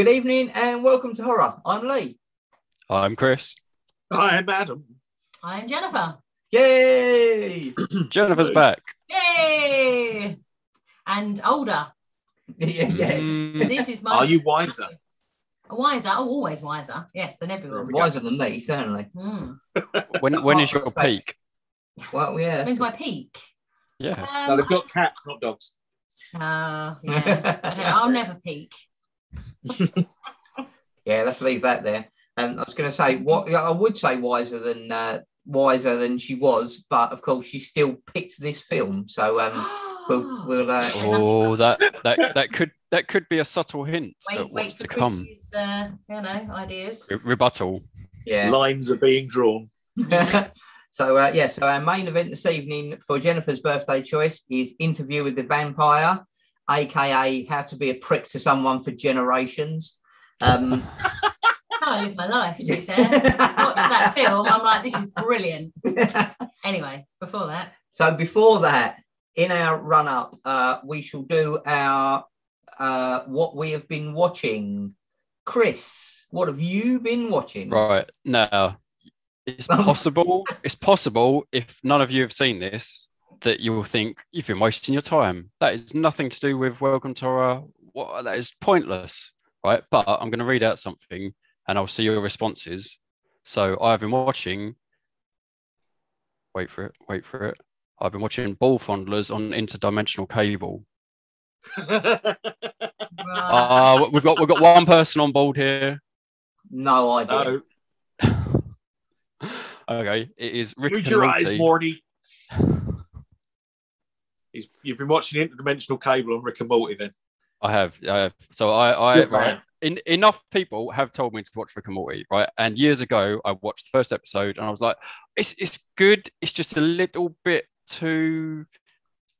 Good evening and welcome to Horror. I'm Lee. I'm Chris. I am Adam. I'm Jennifer. Yay! Jennifer's back. Yay! And older. Yeah, yes. Mm, This is my. Are you wiser? Wiser. Oh, always wiser. Yes, than everyone. Wiser than me, certainly. Mm. when when is your Apart peak? Well, yeah. When's my peak? Yeah. No, Um, they've got cats, not dogs. uh, yeah. I don't. I'll never peak. Yeah, let's leave that there. Um, I was going to say what I would say wiser than uh, wiser than she was, but of course she still picked this film. So um, we'll, we'll uh, Oh, that that that could that could be a subtle hint wait, at wait what's for to come. Uh, you know, ideas. Re- rebuttal. yeah. Lines are being drawn. so uh, yeah, so our main event this evening for Jennifer's birthday choice is Interview with the Vampire, aka How to Be a Prick to Someone for Generations. Um, How I live my life, to be fair. Watch that film. I'm like, this is brilliant. Anyway, before that, So before that, in our run up, uh, we shall do our uh, what we have been watching. Chris, what have you been watching? Right now, it's possible. it's possible if none of you have seen this that you will think you've been wasting your time. That is nothing to do with Welcome to Horror. What that is pointless, right? But I'm going to read out something, and I'll see your responses. So I've been watching. Wait for it. Wait for it. I've been watching Ball Fondlers on interdimensional cable. right. Uh, we've got we've got one person on board here. No idea. no, Okay, it is Rick use and your eyes, Morty. He's, you've been watching Interdimensional Cable on Rick and Morty then. I have, I have. So I, I Yeah, right. In, enough people have told me to watch Rick and Morty, right? And years ago, I watched the first episode, and I was like, "It's it's good. It's just a little bit too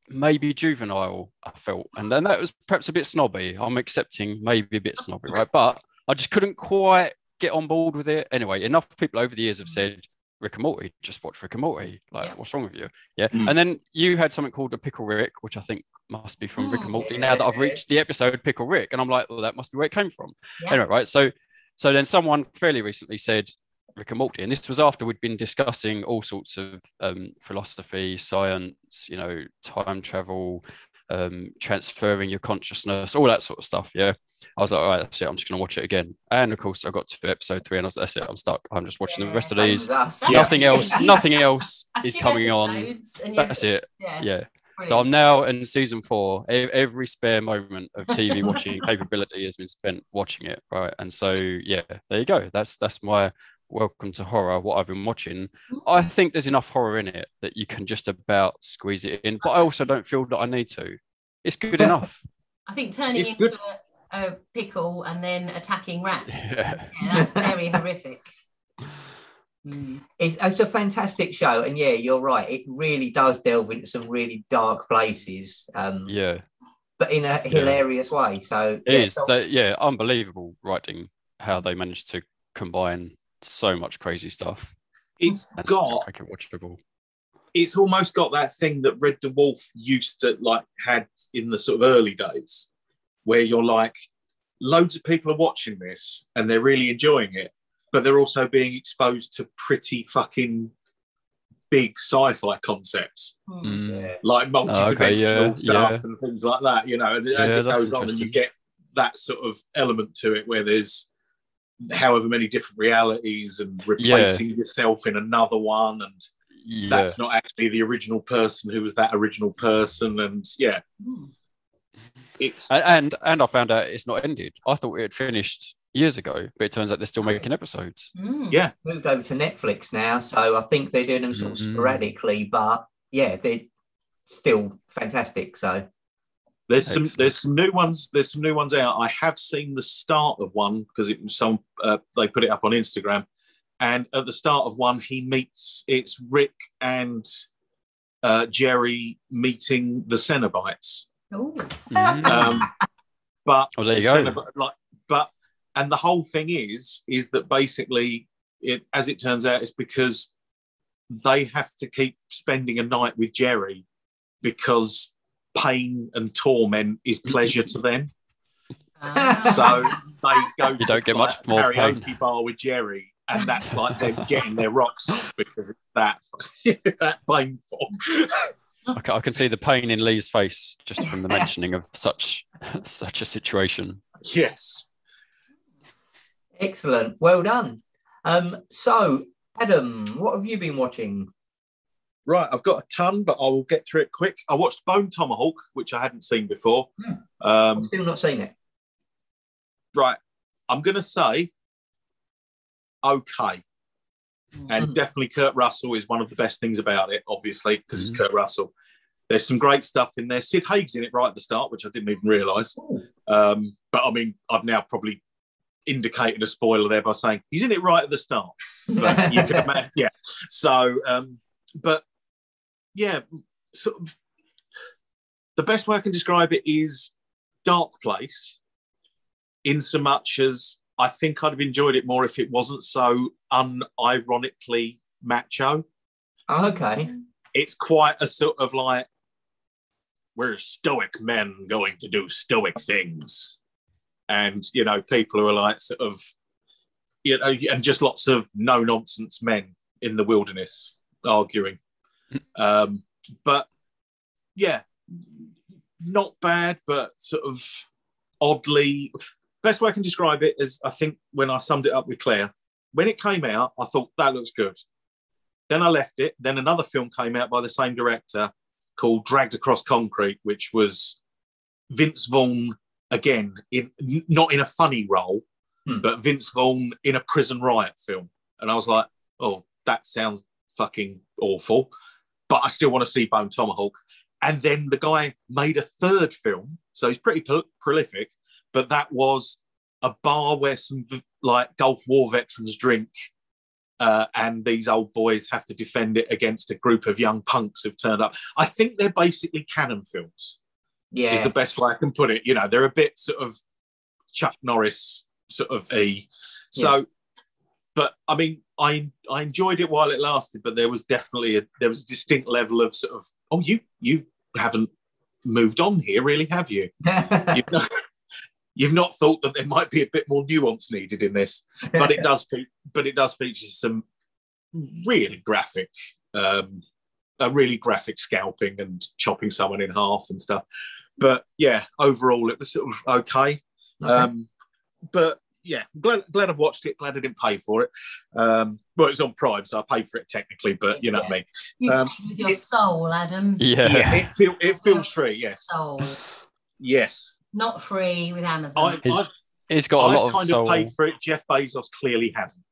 maybe juvenile." I felt, and then that was perhaps a bit snobby. I'm accepting maybe a bit snobby, right? But I just couldn't quite get on board with it. Anyway, enough people over the years have said. Rick and Morty, just watch Rick and Morty. Like, Yeah. what's wrong with you? Yeah. Mm. And then you had something called a Pickle Rick, which I think must be from Rick and Mm. Morty. Now that I've reached the episode Pickle Rick, and I'm like, well, that must be where it came from. Yeah. Anyway, right. So, so then someone fairly recently said Rick and Morty, and this was after we'd been discussing all sorts of um, philosophy, science, you know, time travel, um, transferring your consciousness, all that sort of stuff. Yeah. I was like, all right, that's it. I'm just going to watch it again. And of course, I got to episode three, and I was, that's it. I'm stuck. I'm just watching the rest of these. as us. That's Nothing it. else. Nothing else A is coming on. and That's it. Yeah. Yeah. So. I'm now in season four. Every spare moment of TV watching capability has been spent watching it, right? And so, yeah, there you go. That's that's my welcome to horror. What I've been watching. I mm-hmm. think there's enough horror in it that you can just about squeeze it in, but I also don't feel that I need to. It's good enough. I think turning It's into good. a, a pickle and then attacking rats. Yeah. Yeah, that's very horrific. It's, it's a fantastic show, and yeah, you're right. It really does delve into some really dark places, um, Yeah, but in a hilarious way. So it yeah, is. so- That, yeah, unbelievable writing. How they managed to combine so much crazy stuff It's and still got, make it watchable. it's almost got that thing that Red Dwarf used to like had in the sort of early days, where you're like, loads of people are watching this and they're really enjoying it, but they're also being exposed to pretty fucking big sci-fi concepts. Hmm. Mm. like multi-dimensional okay, yeah, stuff yeah. and things like that. You know, and as Yeah, it goes on, and you get that sort of element to it where there's however many different realities and replacing yourself in another one, and Yeah. that's not actually the original person who was that original person. And yeah, Hmm. It's A- and and I found out it's not ended. I thought it had finished years ago, but it turns out they're still making episodes. Hmm. Yeah. moved over to Netflix now, so I think they're doing them sort of Mhm. sporadically, but yeah, they're still fantastic. So There's some Excellent. there's some new ones. There's some new ones out. I have seen the start of one because it was some uh, they put it up on Instagram, and at the start of one he meets it's Rick and uh, Jerry meeting the Cenobites. Ooh. Mhm. Um, but Oh, there you go. Cenobite- like, but and the whole thing is is that basically it as it turns out it's because they have to keep spending a night with Jerry because pain and torment is pleasure to them. Ah. So they go You to don't get like, much more karaoke pain. bar with Jerry, and that's like them getting their rocks off because it's that that painful. I can, I can see the pain in Lee's face just from the mentioning of such such a situation. yes. Excellent. Well done. Um, so, Adam, what have you been watching? Right, I've got a ton, but I will get through it quick. I watched Bone Tomahawk, which I hadn't seen before. Hmm. Um, I've still not seen it. right, I'm going to say okay. And Mhm. definitely Kurt Russell is one of the best things about it, obviously, because Mhm. it's Kurt Russell. There's some great stuff in there. Sid Haig's in it right at the start, which I didn't even realise. Um, but I mean, I've now probably indicated a spoiler there by saying he's in it right at the start. But you can imagine, yeah. So, um, but yeah, sort of the best way I can describe it is dark place, in so much as I think I'd have enjoyed it more if it wasn't so unironically macho. Oh, okay. It's quite a sort of like we're stoic men going to do stoic things, and you know people who are like sort of you know, and just lots of no nonsense men in the wilderness arguing. um, but yeah, not bad, but sort of oddly. Best way I can describe it is I think when I summed it up with Claire, when it came out, I thought that looks good. Then I left it. Then another film came out by the same director called Dragged Across Concrete, which was Vince Vaughn again, in not in a funny role, Hmm. but Vince Vaughn in a prison riot film. And I was like, oh, that sounds fucking awful. But I still want to see Bone Tomahawk. And then the guy made a third film. So he's pretty pro- prolific. But that was a bar where some like Gulf War veterans drink. Uh, and these old boys have to defend it against a group of young punks who've turned up. I think they're basically canon films Yeah. is the best way I can put it. You know, they're a bit sort of Chuck Norris sort of e. so. But I mean, I I enjoyed it while it lasted, but there was definitely a there was a distinct level of sort of oh you you haven't moved on here, really, have you? Not, you've not thought that there might be a bit more nuance needed in this, but it does. Fe- but it does feature some really graphic, um, a really graphic scalping and chopping someone in half and stuff. But yeah, overall, it was sort of okay. Okay. Um, but yeah, glad, glad I've watched it. Glad I didn't pay for it. Um, well, it was on Prime, so I paid for it technically. But you know what I mean. You Um, with your soul, Adam. Yeah. Yeah, it feel it feels free. Yes, Soul. yes. Not free with Amazon. I, He's- I've, He's got a I've lot of kind soul. of paid for it. Jeff Bezos clearly hasn't.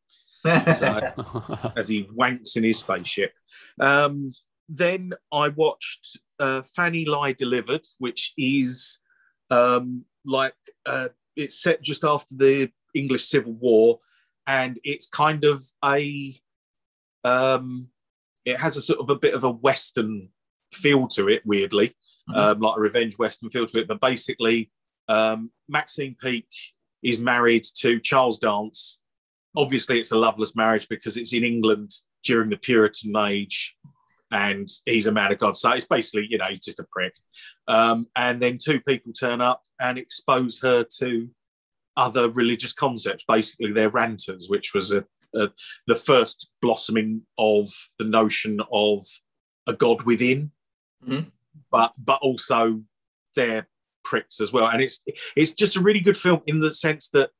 So, as he wanks in his spaceship. Um, then I watched uh, Fanny Lye Deliver'd, which is um, like uh, it's set just after the English Civil War, and it's kind of a um, it has a sort of a bit of a Western feel to it, weirdly, Mhm. um, like a revenge Western feel to it. But basically, um, Maxine Peake is married to Charles Dance. Obviously, it's a loveless marriage because it's in England during the Puritan age, and he's a man of God. So it's basically, you know, he's just a prick. Um, and then two people turn up and expose her to other religious concepts. Basically, they're ranters, which was a, a, the first blossoming of the notion of a God within, Mhm. But but also they're pricks as well. And it's it's just a really good film in the sense that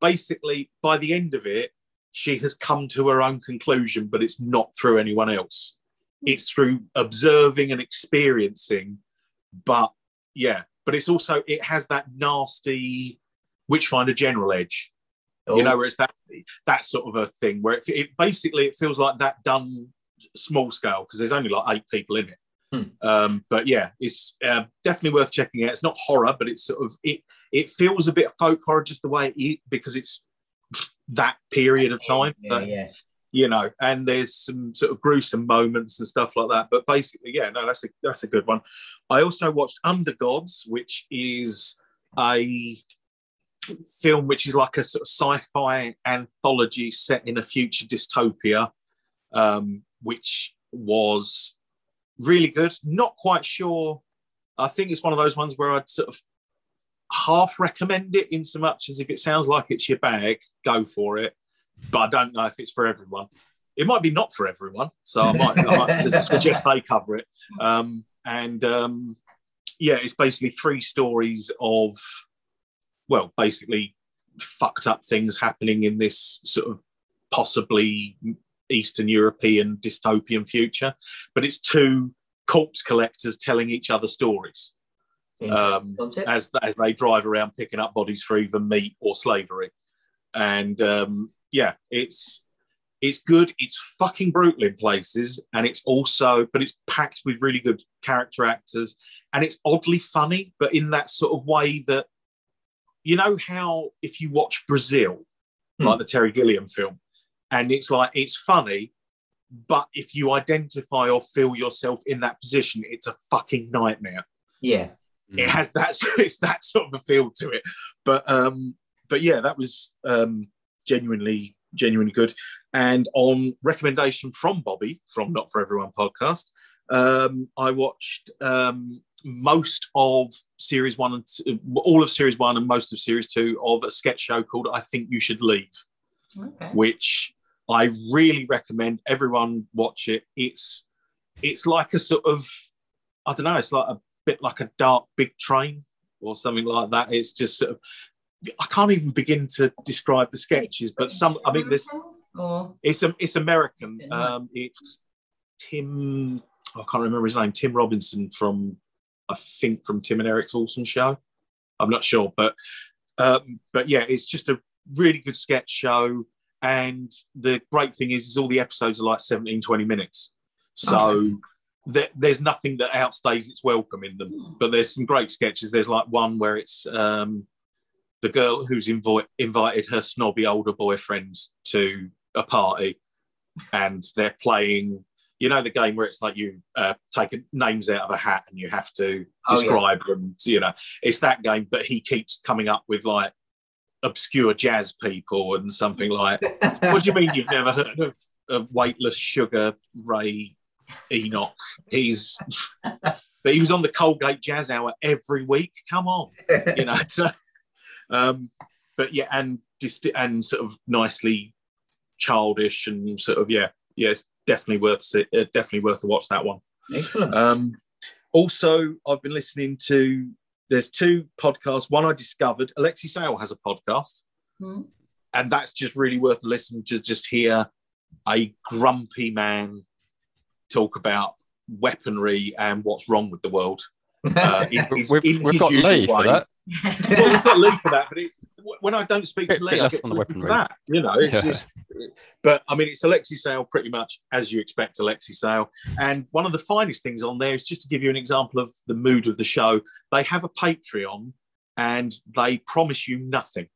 basically by the end of it, she has come to her own conclusion, but it's not through anyone else. It's through observing and experiencing. But yeah, but it's also it has that nasty Witchfinder General edge you know, oh. where it's that that sort of a thing where it, it basically it feels like that done small scale because there's only like eight people in it. Hmm. Um, but yeah, it's uh, definitely worth checking out. It's not horror, but it's sort of it. It feels a bit folk horror just the way it is because it's that period of time. Yeah, that- yeah. you know, and there's some sort of gruesome moments and stuff like that. But basically, yeah, no, that's a that's a good one. I also watched Undergods, which is a film which is like a sort of sci-fi anthology set in a future dystopia, um, which was really good. Not quite sure. I think it's one of those ones where I'd sort of half recommend it in so much as if it sounds like it's your bag, go for it. But I don't know if it's for everyone. It might be not for everyone, so I might, I might suggest they cover it. Um, and um, yeah, it's basically three stories of, well, basically fucked up things happening in this sort of possibly Eastern European dystopian future. But it's two corpse collectors telling each other stories um, as as they drive around picking up bodies for either meat or slavery. And um, yeah, it's it's good. It's fucking brutal in places, and it's also, but it's packed with really good character actors, and it's oddly funny, but in that sort of way that you know how if you watch Brazil, hmm. like the Terry Gilliam film, and it's like it's funny, but if you identify or feel yourself in that position, it's a fucking nightmare. Yeah, it has that it's that sort of a feel to it. But um, but yeah, that was um, genuinely genuinely good. And on recommendation from Bobby from Not for Everyone podcast, um, I watched um, most of series one and t- all of series one and most of series two of a sketch show called I Think You Should Leave, okay. which I really recommend everyone watch it. It's it's like a sort of I don't know, it's like a bit like a dark big train or something like that. It's just sort of I can't even begin to describe the sketches, but some I mean this it's it's American. Um, it's Tim I can't remember his name, Tim Robinson from I think from Tim and Eric's Awesome Show. I'm not sure, but um, but yeah, it's just a really good sketch show. And the great thing is, is all the episodes are like 17, 20 minutes. So okay there, there's nothing that outstays its welcome in them. Hmm. But there's some great sketches. There's like one where it's um, the girl who's invo- invited her snobby older boyfriends to a party, and they're playing. You know the game where it's like you uh, take names out of a hat and you have to describe oh, yeah. them. You know, it's that game, but he keeps coming up with like obscure jazz people and something like. what do you mean you've never heard of, of Weightless Sugar Ray Enoch. He's but he was on the Colgate Jazz Hour every week. Come on, you know. So, um, but yeah, and just and sort of nicely childish and sort of yeah, yeah, it's definitely worth it. Uh, definitely worth to watch that one. Excellent. Um, also, I've been listening to. There's two podcasts. One I discovered. Alexei Sayle has a podcast, mm. and that's just really worth listening to. Just hear a grumpy man talk about weaponry and what's wrong with the world. Uh, in, we've, we've got Lee way. for that. well, we've got Lee for that, but it, when I don't speak to Lee, I get to listen to that. You know, it's, yeah. it's, but I mean, it's Alexei Sayle pretty much as you expect Alexei Sayle. And one of the finest things on there is just to give you an example of the mood of the show. They have a Patreon and they promise you nothing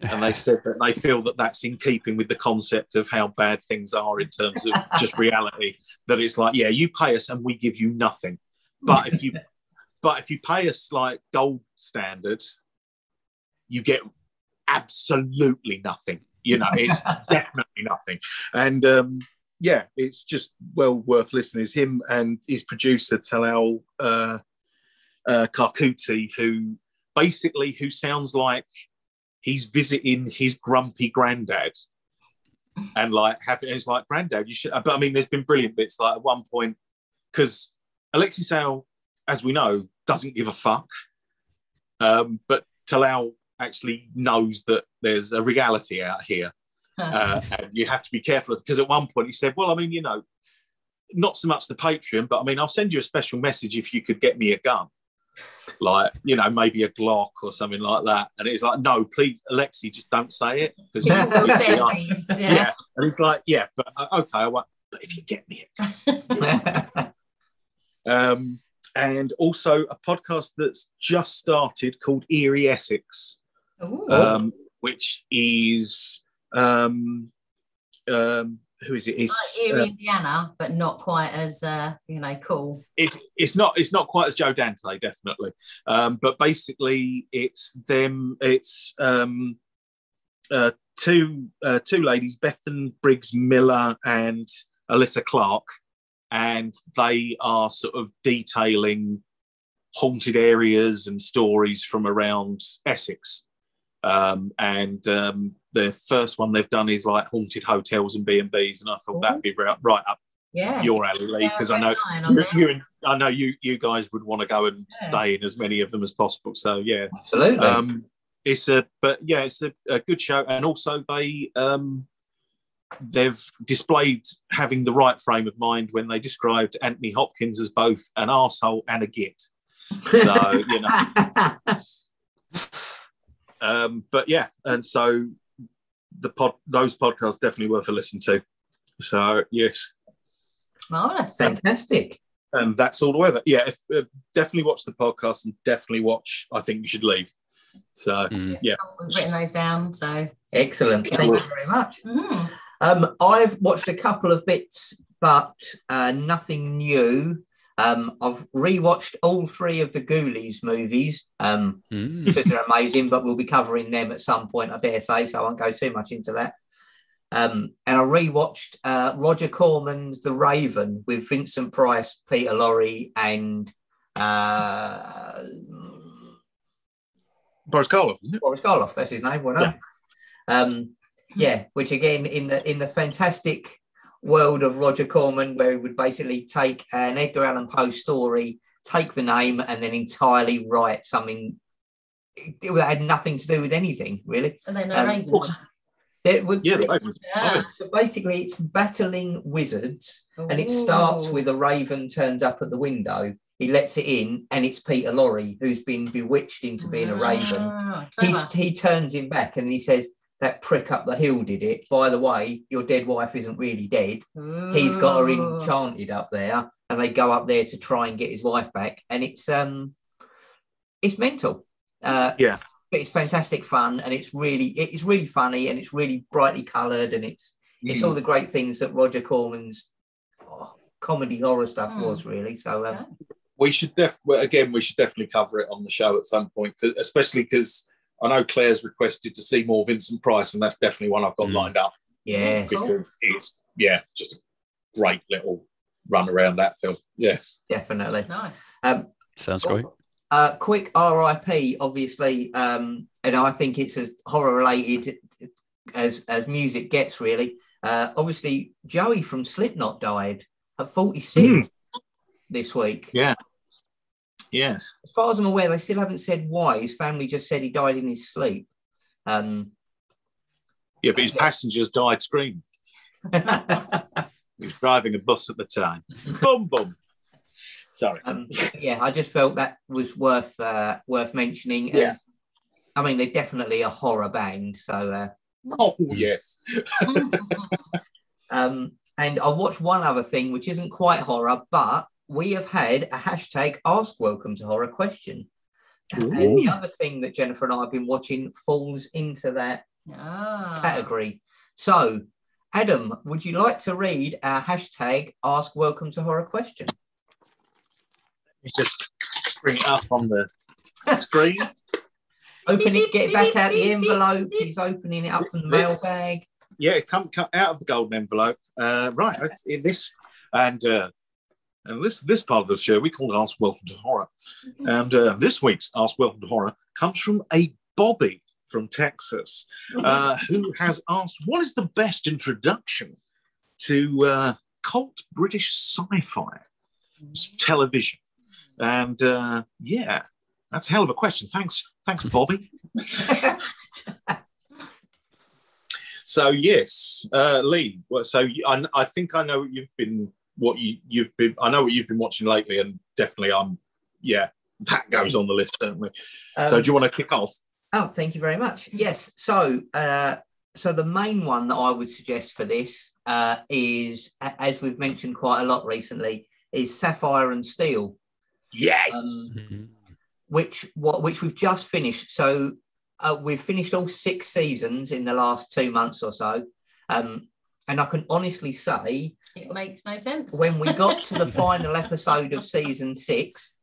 and they said that they feel that that's in keeping with the concept of how bad things are in terms of just reality that it's like yeah you pay us and we give you nothing but if you but if you pay us like gold standard you get absolutely nothing you know it's definitely nothing. And um yeah it's just well worth listening. Is him and his producer Talal uh, uh Karkuti who basically who sounds like he's visiting his grumpy granddad and like having it's like granddad you should but i mean there's been brilliant bits like at one point because alexei sayle as we know doesn't give a fuck. Um, but talal actually knows that there's a reality out here uh, and you have to be careful because at one point he said well i mean you know not so much the patreon but i mean i'll send you a special message if you could get me a gun like you know maybe a Glock or something like that. And it's like, no, please, Alexei, just don't say it because yeah. yeah. And he's like, yeah, but uh, okay, I won't. But if you get me it. um, and also a podcast that's just started called Eerie Essex, um, which is um, um, who is it? It's like uh, Indiana, but not quite as uh, you know cool. It's it's not it's not quite as Joe Dante, definitely. Um, but basically, it's them. It's um, uh, two uh, two ladies, Bethan Briggs Miller and Alyssa Clark, and they are sort of detailing haunted areas and stories from around Essex. Um, and um, the first one they've done is like haunted hotels and B and B's, and I thought that'd be right, right up Yeah. your alley, Lee, Yeah, because I know red line on you, you and I know you you guys would want to go and Yeah. stay in as many of them as possible. So yeah, Absolutely. um, it's a but yeah, it's a, a good show, and also they um, they've displayed having the right frame of mind when they described Anthony Hopkins as both an asshole and a git. So you know, um, but yeah, and so the pod those podcasts definitely worth a listen to. So yes, Marvelous. Fantastic. and that's all the weather. Yeah, if, uh, definitely watch the podcast and definitely watch. I think you should leave. So Mm. Yeah. We've written those down. So, Excellent. Thank you very much. mhm. Um, I've watched a couple of bits, but uh, nothing new. Um, I've rewatched all three of the Ghoulies movies um, Mm. because they're amazing, but we'll be covering them at some point, I dare say, so I won't go too much into that. Um, and I rewatched uh, Roger Corman's The Raven with Vincent Price, Peter Lorre, and uh, Boris Karloff, isn't it? Boris Karloff, that's his name. Well done. Um, yeah, which again in the in the fantastic world of Roger Corman, where he would basically take an Edgar Allan Poe story, take the name, and then entirely write something that had nothing to do with anything really. Are they no Um, ravens? There would, Yeah, the Yeah. so basically, it's battling wizards, and it starts with a raven turns up at the window. He lets it in, and it's Peter Lorre who's been bewitched into being a raven. Ah, he turns him back and he says, That prick up the hill did it. By the way, your dead wife isn't really dead. He's got her enchanted up there, and they go up there to try and get his wife back. And it's um it's mental. Uh Yeah. but it's fantastic fun and it's really it's really funny and it's really brightly coloured and it's it's Mm. all the great things that Roger Corman's oh, comedy horror stuff Mm. was really. So um, we should def well, again we should definitely cover it on the show at some point 'cause- especially because i know claire's requested to see more vincent price and that's definitely one i've got Mm. lined up yeah. Because it's yeah just a great little run around that film yeah Definitely. Nice. Um Sounds great. Uh, quick RIP, obviously, um, and I think it's as horror related as as music gets. Really, uh, obviously, Joey from Slipknot died at forty six Mm. this week. Yes As far as I'm aware, they still haven't said why. His family just said he died in his sleep. Um, yeah but his passengers died screaming he was driving a bus at the time boom boom sorry um, yeah, I just felt that was worth uh, worth mentioning. Yeah. as- I mean, they're definitely a horror band, so. Uh, oh yes Um, and I watched one other thing, which isn't quite horror, but we have had a hashtag Ask Welcome to Horror question. And the other thing that Jennifer and I have been watching falls into that Ah. category. So, Adam, would you like to read our hashtag Ask Welcome to Horror question? He's just bring it up on the screen Open it, get it back out the Beep, beep, envelope. He's opening it up from the mailbag. yeah, come, come out of the golden envelope. Uh, right, in this and uh, and this this part of the show we call it Ask Welcome to Horror. And uh, this week's Ask Welcome to Horror comes from a Bobby from Texas, uh, who has asked, "What is the best introduction to uh, cult British sci-fi television?" And uh, yeah, that's a hell of a question. Thanks, thanks, Bobby. So yes, uh, Lee. Well, so I, I think I know what you've been. What you you've been. I know what you've been watching lately, and definitely I'm. Yeah, that goes on the list certainly. so Um, do you want to kick off? Oh, thank you very much. Yes. So, uh, so the main one that I would suggest for this uh, is, as we've mentioned quite a lot recently, is Sapphire and Steel, Yes. um, Mhm. which what which we've just finished. So uh, we've finished all six seasons in the last two months or so, um, and I can honestly say It makes no sense. when we got to the final episode of season six,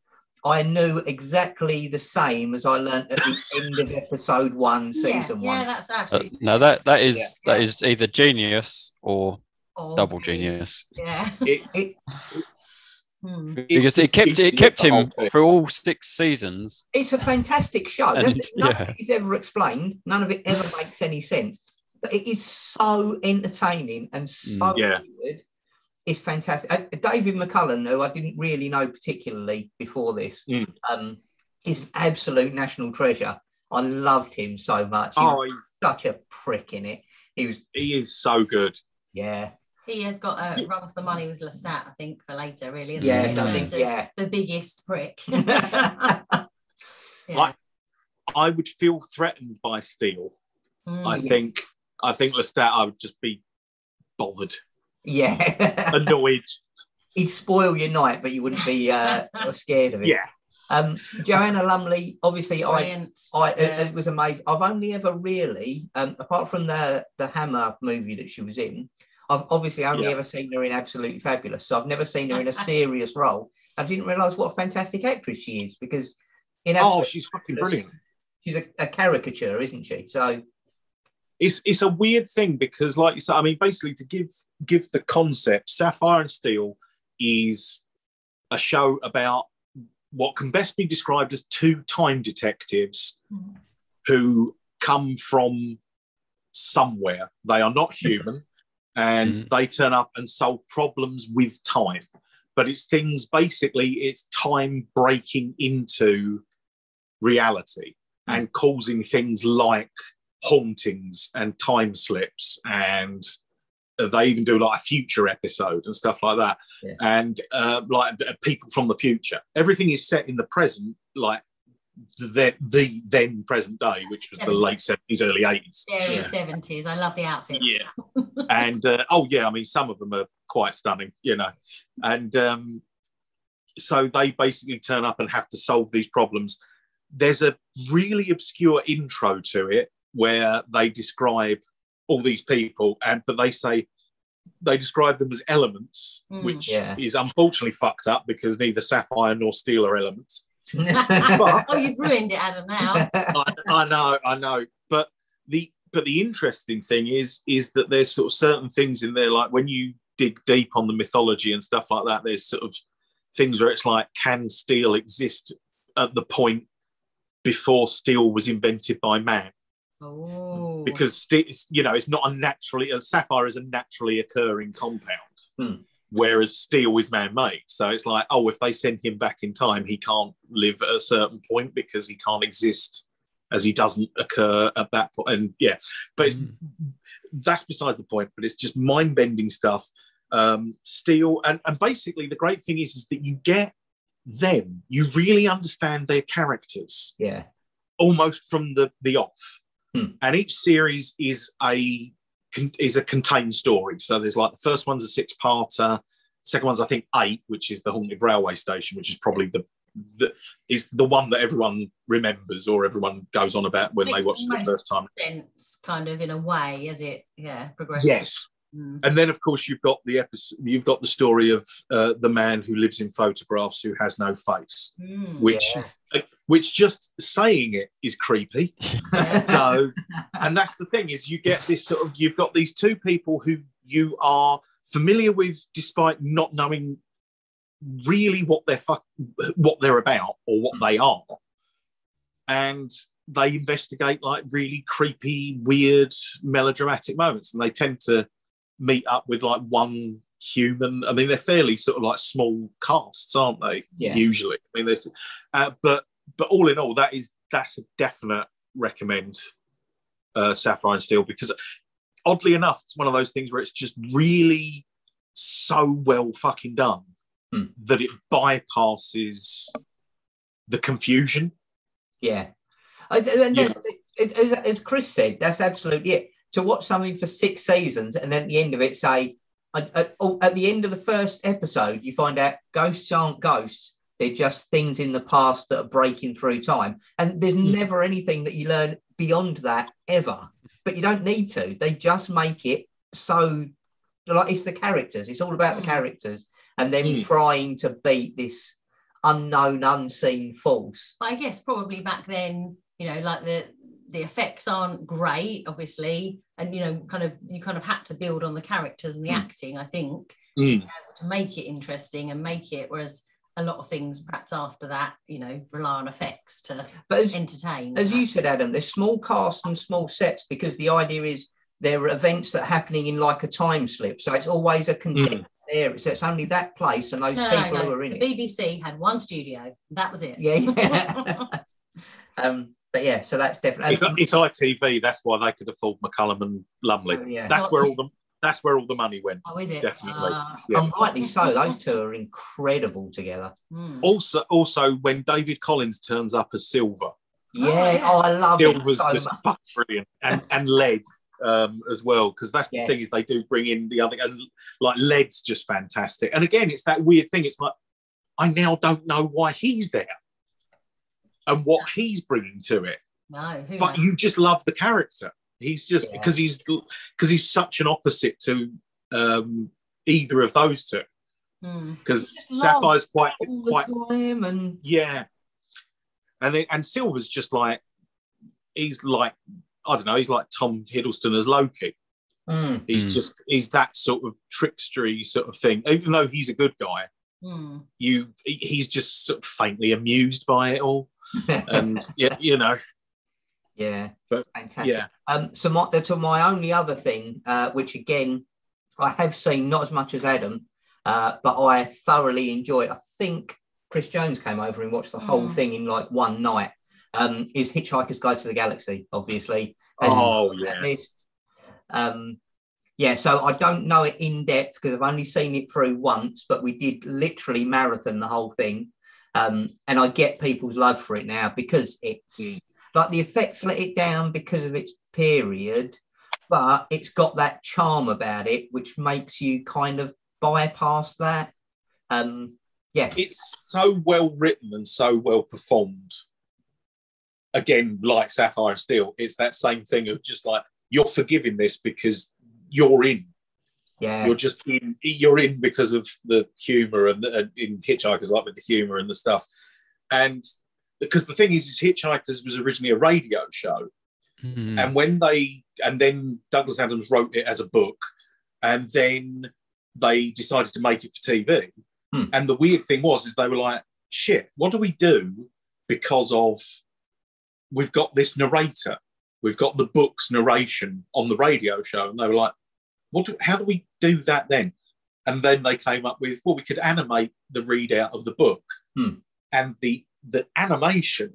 I knew exactly the same as I learnt at the end of episode one, season yeah, one. Yeah, that's Uh, actually no, that that is Yeah. that is either genius or oh, double genius. Yeah. It, it Hmm. because it kept it kept him for all six seasons. It's a fantastic show. And, None none yeah. of it is ever explained. None of it ever makes any sense. But it is so entertaining and so Mm. Yeah. good. It's fantastic. Uh, David McCallum, who I didn't really know particularly before this, Mm. um, is an absolute national treasure. I loved him so much. He Oh, was such a prick in it. He was, he is so good. yeah, He has got a run off the money with Lestat, I think, for later, really. Isn't yeah, he? I think, yeah. the biggest prick. yeah. Like- I would feel threatened by Steel. Mm. I think I think Lestat, I would just be bothered, Yeah. annoyed. He'd spoil your night, but you wouldn't be uh, scared of it. yeah. Um, Joanna Lumley, obviously, I, Brilliant. I it- Yeah. it, was amazing. I've only ever really, um, apart from the the Hammer movie that she was in, I've obviously only Yeah. ever seen her in Absolutely Fabulous. So I've never seen her in a serious role. I didn't realise what a fantastic actress she is because in Oh, she's fucking brilliant. she's a, a caricature, isn't she? So It's it's a weird thing because, like you said, I mean, basically to give give the concept, Sapphire and Steel is a show about what can best be described as two time detectives Mm. who come from somewhere. They are not human and Mhm. they turn up and solve problems with time. But it's things basically, it's time breaking into reality and causing things like hauntings and time slips and they even do like a future episode and stuff like that Yeah. and uh, like people from the future everything is set in the present like the, the then present day which was the late 70s early 80s Scary Yeah. 70s. I love the outfits. Yeah. and uh, oh yeah i mean some of them are quite stunning you know and um, so they basically turn up and have to solve these problems there's a really obscure intro to it where they describe all these people and but they say they describe them as elements Mm. which Yeah. is unfortunately fucked up because neither sapphire nor steel are elements oh, you've ruined it, Adam, now. I, I know, I know. But the but the interesting thing is is that there's sort of certain things in there, like when you dig deep on the mythology and stuff like that, there's sort of things where it's like, can steel exist at the point before steel was invented by man? Oh. Because it's, you know, it's not a naturally a sapphire is a naturally occurring compound. Hmm. Whereas steel is man-made, so it's like, oh, if they send him back in time, he can't live at a certain point because he can't exist as he doesn't occur at that point. And yeah, but it's, that's beside the point. But it's just mind-bending stuff. Um, steel, and and basically the great thing is is that you get them, you really understand their characters yeah. almost from the the off. Hmm. And each series is a is a contained story. So there's like the first one's a six parter, second one's I think eight, which is the haunted railway station, which is probably the the is the one that everyone remembers or everyone goes on about when they watch it the first time. sense, kind of in a way, as it yeah progresses. Yes. Mm. And then, of course, you've got the episode. You've got the story of uh, the man who lives in photographs who has no face, Mm. which, Yeah. which just saying it is creepy. So and that's the thing is you get this sort of you've got these two people who you are familiar with despite not knowing really what they're fuck, what they're about or what they are and they investigate like really creepy weird melodramatic moments and they tend to meet up with like one human i mean they're fairly sort of like small casts aren't they Yeah. usually i mean there's uh, but but all in all that is that's a definite recommend uh, Sapphire and Steel because oddly enough, it's one of those things where it's just really so well fucking done Hmm. that it bypasses the confusion. Yeah. And Yeah. As, as Chris said, that's absolutely it. To watch something for six seasons and then at the end of it say, at, at, oh, at the end of the first episode, you find out ghosts aren't ghosts. They're just things in the past that are breaking through time. And there's Hmm. never anything that you learn beyond that ever. But you don't need to. They just make it so like it's the characters. It's all about the Mm. characters and them Mm. trying to beat this unknown, unseen force. But I guess probably back then, you know, like the the effects aren't great, obviously, and you know, kind of you kind of had to build on the characters and the Mm. acting. I think Mm. to make it interesting and make it whereas a lot of things perhaps after that you know rely on effects to But as, entertain as you said. Adam, there's small casts and small sets because the idea is there are events that are happening in like a time slip. So it's always a condensed area. So it's only that place and those no, no, people no. who are in the it. bbc had one studio that was it Yeah. yeah. um, but yeah, so that's definitely. It's, it's ITV. That's why they could afford McCallum and Lumley. Oh, yeah. That's where all the that's where all the money went. oh is it Definitely. Ah, Yeah. And rightly so. Those two are incredible together. hmm. Also, also when David Collings turns up as Silver, Yeah. yeah. Oh, I love Silver's it so just much. brilliant, and and Lead um, as well because that's the Yeah. thing is they do bring in the other and like Lead's just fantastic. And again, it's that weird thing. It's like I now don't know why he's there and what he's bringing to it, no who but knows? you just love the character. He's just Yeah. because he's because he's such an opposite to um, either of those two. Hmm. Because Just love Sapphire's quite quite time and yeah. And then and Silver's just like he's like I don't know, he's like Tom Hiddleston as Loki. Mm. He's Mm. just he's that sort of trickstery sort of thing. Even though he's a good guy, Hmm. you he's just sort of faintly amused by it all. And yeah, you know, yeah, But, fantastic. yeah. Um, so my that's my only other thing, uh, which again I have seen not as much as Adam, uh, but I thoroughly enjoyed. I think Chris Jones came over and watched the whole Mm. thing in like one night. Um, is Hitchhiker's Guide to the Galaxy, obviously. as Oh yeah. list. Um, yeah, so I don't know it in depth because I've only seen it through once, but we did literally marathon the whole thing. Um, and I get people's love for it now because it's Mm. like the effects let it down because of its period, but it's got that charm about it which makes you kind of bypass that. Um, yeah, It's so well written and so well performed. Again, like Sapphire and Steel, it's that same thing of just like you're forgiving this because you're in. Yeah, you're just in you're in because of the humor and the, and in hitchhikers like with the humor and the stuff. And because the thing is is hitchhikers was originally a radio show. Mm. and when they and then douglas adams wrote it as a book and then they decided to make it for tv Hmm. and the weird thing was is they were like shit what do we do because of we've got this narrator. We've got the book's narration on the radio show. And they were like what do, how do we do that then and then they came up with well we could animate the readout of the book Hmm. and the the animation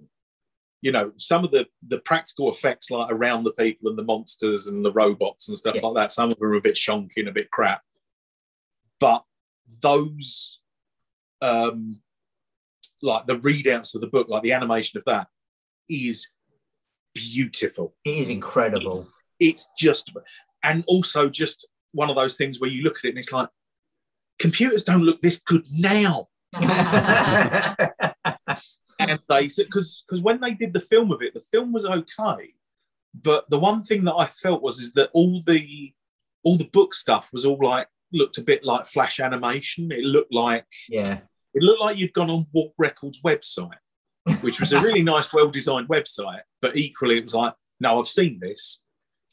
you know some of the the practical effects like around the people and the monsters and the robots and stuff Yeah. like that some of them are a bit shonky and a bit crap but those um like the readouts of the book like the animation of that is beautiful it is incredible. it's just and also just one of those things where you look at it and it's like computers don't look this good now and they because because when they did the film of it the film was okay but the one thing that i felt was is that all the all the book stuff was all like looked a bit like flash animation it looked like yeah, it looked like you'd gone on Walk Records website, which was a really nice, well-designed website. But equally, it was like, no, I've seen this.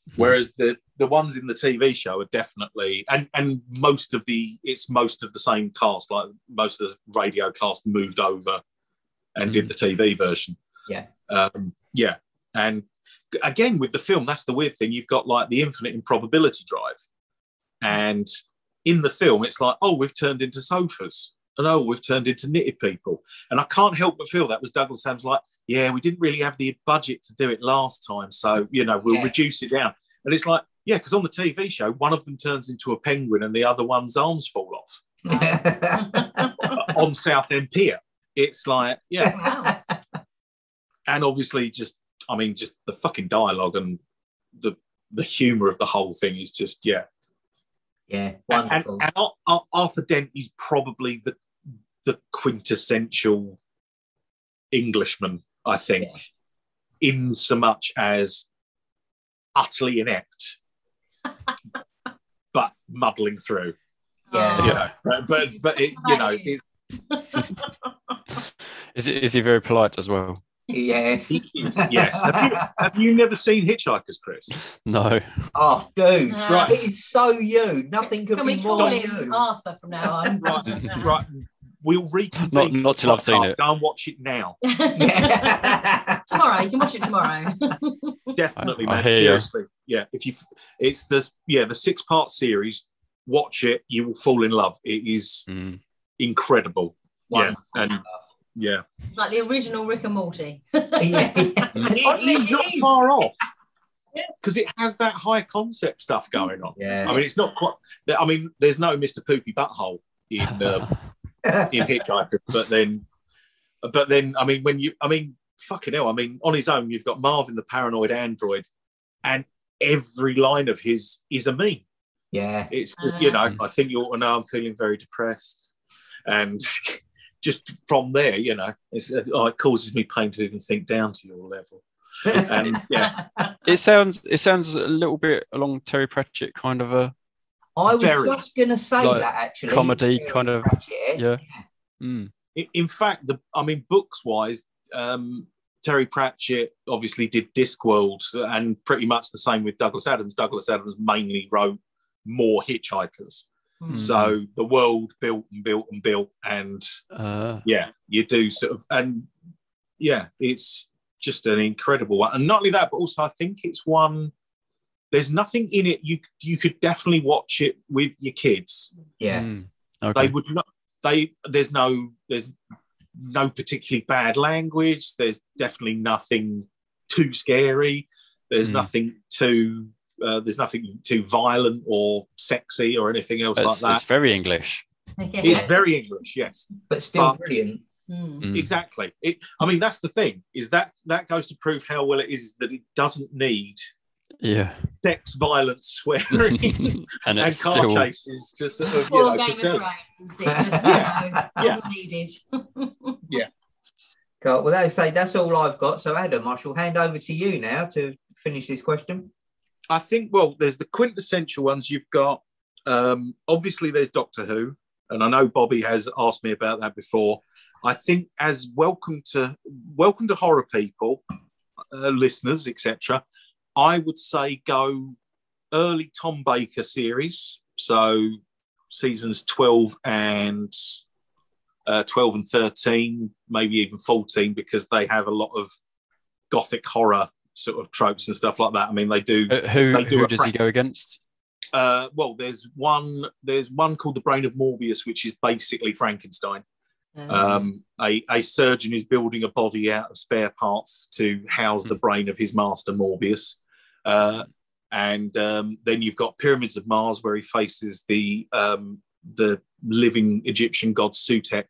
Mm-hmm. Whereas the the ones in the TV show are definitely, and and most of the it's most of the same cast. Like most of the radio cast moved over and did mm-hmm. the TV version. Yeah. um, yeah. And again, with the film, that's the weird thing. You've got like the infinite improbability drive, mm-hmm. and in the film, it's like, oh, we've turned into sofas, and oh, we've turned into knitted people, and I can't help but feel that was Douglas Adams like, yeah, we didn't really have the budget to do it last time, so you know, we'll Yeah. reduce it down. And it's like, yeah, because on the TV show, one of them turns into a penguin, and the other one's arms fall off on Southend Pier. It's like, yeah, wow. and obviously, just I mean, just the fucking dialogue and the the humor of the whole thing is just yeah. yeah, And, wonderful. and Ar- Ar- Arthur Dent is probably the the quintessential Englishman, I think, in so much as utterly inept, but muddling through. Yeah. You know, but but, but it, you know, it's Is it is he very polite as well? Yes. Yes. Have you, have you never seen Hitchhikers, Chris? No. Oh, dude. Uh, Right. It is so you. Nothing could Can we be call more him you. Arthur from now on? Right, right. We'll reconvene. Not- not till I've seen it. Go and watch it now. Tomorrow, you can watch it tomorrow. Definitely, I- I man. hear ya. Seriously, yeah. If you, it's the yeah the six part series. Watch it, you will fall in love. It is Mm. incredible. Yeah, Wonderful and yeah, It's like the original Rick and Morty. yeah. it is it not far off Yeah. because it has that high concept stuff going on. Yeah. I mean, it's not quite. I mean, there's no Mr. Poopy Butthole in um, in Hitchhiker, but then, but then, I mean, when you, I mean, fucking hell, I mean, on his own, you've got Marvin the paranoid android, and every line of his is a meme. yeah. It's just, you know. I think you ought to know I'm feeling very depressed, and just from there, you know, it's, uh, oh, it causes me pain to even think down to your level. And yeah, It sounds it sounds a little bit along Terry Pratchett kind of a I was Very. just going to say Like that actually. comedy Very kind of- Pratchett-esque. yeah. mm, in, in fact, the I mean, books wise, um, Terry Pratchett obviously did Discworld, and pretty much the same with Douglas Adams. Douglas Adams mainly wrote more Hitchhikers, Hmm. so the world built and built and built, and uh, yeah, you do sort of, and yeah, it's just an incredible one. And not only that, but also I think it's one. There's nothing in it you you could definitely watch it with your kids. Yeah. mm, They would not. They there's no there's no particularly bad language. There's definitely nothing too scary. There's Mm. nothing too. Uh, there's nothing too violent or sexy or anything else It's, like it's that. very English. It's very English, yes. But still But- brilliant. Mm. Exactly. It. I mean, that's the thing. Is that that goes to prove how well it is that it doesn't need Yeah. sex, violence, swearing, and and car still chases to sort of you Or know Game to of sell. it. Thrones. It just, you know, wasn't needed. Cool. Well, they say that's all I've got. So, Adam, I shall hand over to you now to finish this question. I think, well, there's the quintessential ones you've got. Um, obviously, there's Doctor Who, and I know Bobby has asked me about that before. I think, as welcome to welcome to horror people, uh, listeners, etc. I would say go early Tom Baker series, so seasons twelve and uh, twelve and thirteen, maybe even fourteen, because they have a lot of gothic horror sort of tropes and stuff like that. I mean, they do Uh, who They do who a does he go against? uh, well, there's one. There's one called the Brain of Morbius, which is basically Frankenstein. Um, a, a surgeon is building a body out of spare parts to house the brain of his master Morbius. Uh, and um, then you've got Pyramids of Mars, where he faces the um, the living Egyptian god Sutekh.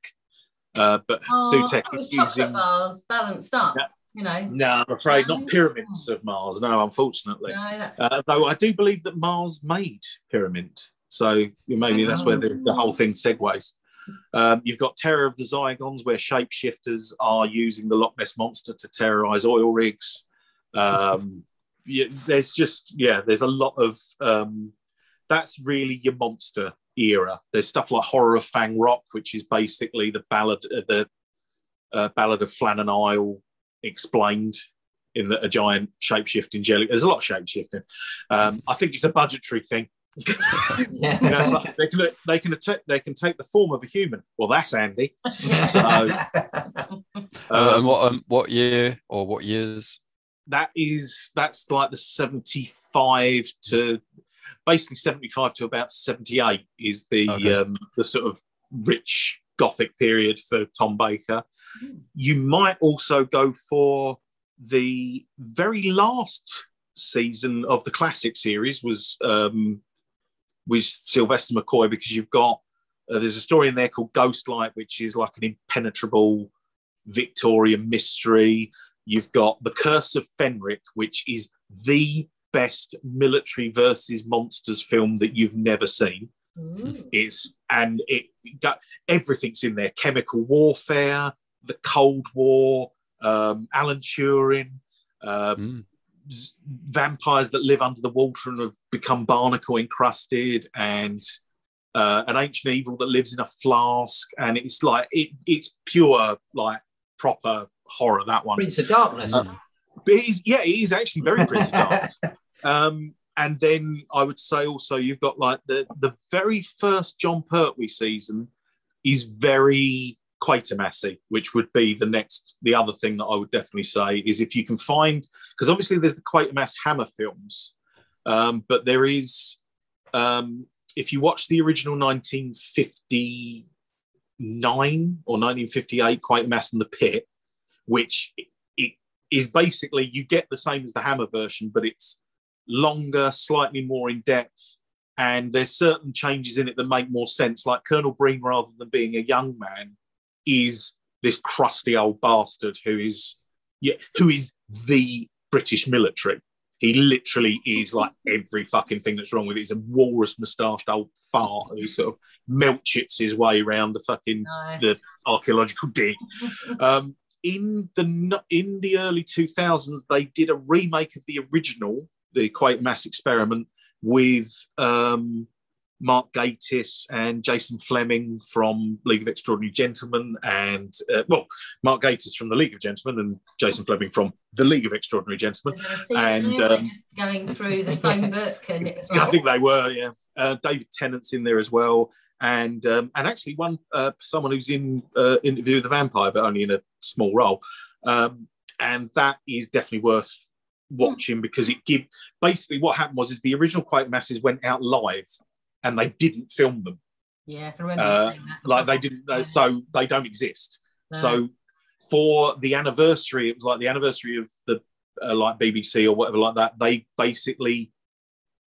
Uh, but Oh, Sutekh is chocolate using. bars balanced up. Yeah. You know. No, I'm afraid No. not Pyramids of Mars. No, unfortunately. No, that- Uh, though I do believe that Mars made Pyramid. So maybe that's where the, the whole thing segues. Um, you've got Terror of the Zygons, where shapeshifters are using the Loch Ness Monster to terrorize oil rigs. Um, yeah, there's just, yeah, there's a lot of, um, that's really your monster era. There's stuff like Horror of Fang Rock, which is basically the ballad, uh, the uh, Ballad of Flannan Isle explained in that a giant shape-shifting jelly. There's a lot of shape-shifting. Um, I think it's a budgetary thing. Yeah. You know, like they can they can atta- they can take the form of a human. Well, that's Andy. So, Uh, Um, and what um, what year or what years? That is that's like the 75 to basically 75 to about 78 is the Okay. um, the sort of rich gothic period for Tom Baker. You might also go for the very last season of the classic series was um, with Sylvester McCoy because you've got uh, there's a story in there called Ghostlight, which is like an impenetrable Victorian mystery. You've got The Curse of Fenric, which is the best military versus monsters film that you've never seen. Ooh. It's and it got everything's in there: chemical warfare, the Cold War, um, Alan Turing, uh, Mm. z- vampires that live under the water and have become barnacle encrusted, and uh, an ancient evil that lives in a flask. And it's like it, it's pure like proper horror. That one, Prince of Darkness. Uh, but he's yeah, he's actually very Prince of Darkness. Um, and then I would say also you've got like the the very first Jon Pertwee season is very Quatermassy, which would be the next the other thing that I would definitely say is if you can find because obviously there's the Quatermass Hammer films, um, but there is um, if you watch the original 1959 or 1958 Quatermass and the Pit, which it is basically you get the same as the Hammer version, but it's longer, slightly more in depth, and there's certain changes in it that make more sense. Like Colonel Breen, rather than being a young man, is this crusty old bastard who is yeah, who is the British military. He literally is like every fucking thing that's wrong with it. He's a walrus moustached old fart who sort of melchits his way around the fucking Nice. the archaeological dig. Um, in the in the early 2000s, they did a remake of the original, the Quatermass Experiment, with um, Mark Gatiss and Jason Flemyng from League of Extraordinary Gentlemen, and uh, well, Mark Gatiss from the League of Gentlemen and Jason Flemyng from the League of Extraordinary Gentlemen. Was there a theme and, um, just going through the phone book and it was Yeah, I think they were. Yeah, uh, David Tennant's in there as well, and um, and actually one uh, someone who's in uh, Interview with the Vampire, but only in a small role, um, and that is definitely worth watching because it give basically what happened was is the original Quatermasses went out live and they didn't film them. Yeah, I remember uh, that. like they didn't uh, so they don't exist. No. so for the anniversary it was like the anniversary of the uh, like bbc or whatever like that they basically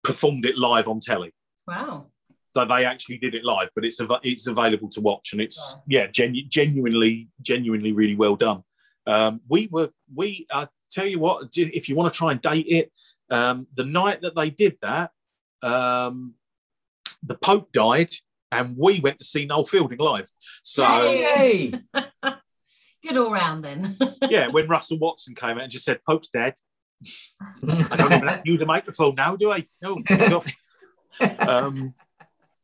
performed it live on telly. Wow. So they actually did it live but it's av- it's available to watch and it's yeah genu- genuinely genuinely really well done. Um, we were we uh, tell you what if you want to try and date it um, the night that they did that um, the pope died and we went to see noel fielding live. So Hey! Good all round then. yeah when russell watson came out and just said pope's dead. I don't even have to use the microphone now do i? No um,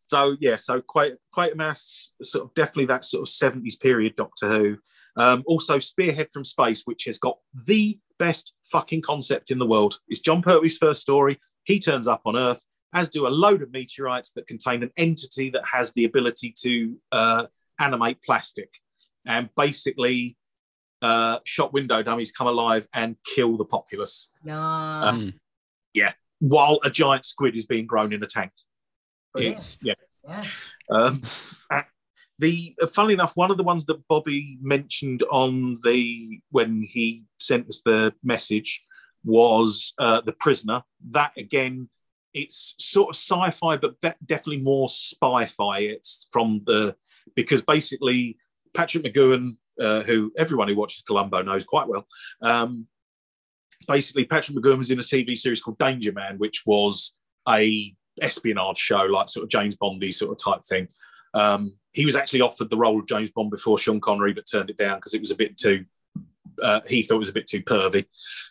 so yeah, so quite quite a mass sort of definitely that sort of 70s period Doctor Who. Um, also Spearhead from Space, which has got the best fucking concept in the world. It's Jon Pertwee's first story. He turns up on Earth, as do a load of meteorites that contain an entity that has the ability to uh, animate plastic. And basically, uh, shop window dummies come alive and kill the populace no. Um, Mm. while a giant squid is being grown in a tank. It's yeah. yeah. Um, uh, the uh, funnily enough, one of the ones that Bobby mentioned on the when he sent us the message was uh, the prisoner. That again, it's sort of sci-fi, but definitely more spy-fi. It's from the because basically Patrick McGoohan, uh, who everyone who watches Columbo knows quite well. Um, basically, Patrick McGoohan was in a TV series called Danger Man, which was a espionage show, like sort of James Bondy sort of type thing. Um, he was actually offered the role of James Bond before Sean Connery, but turned it down because it was a bit too. Uh, he thought it was a bit too pervy.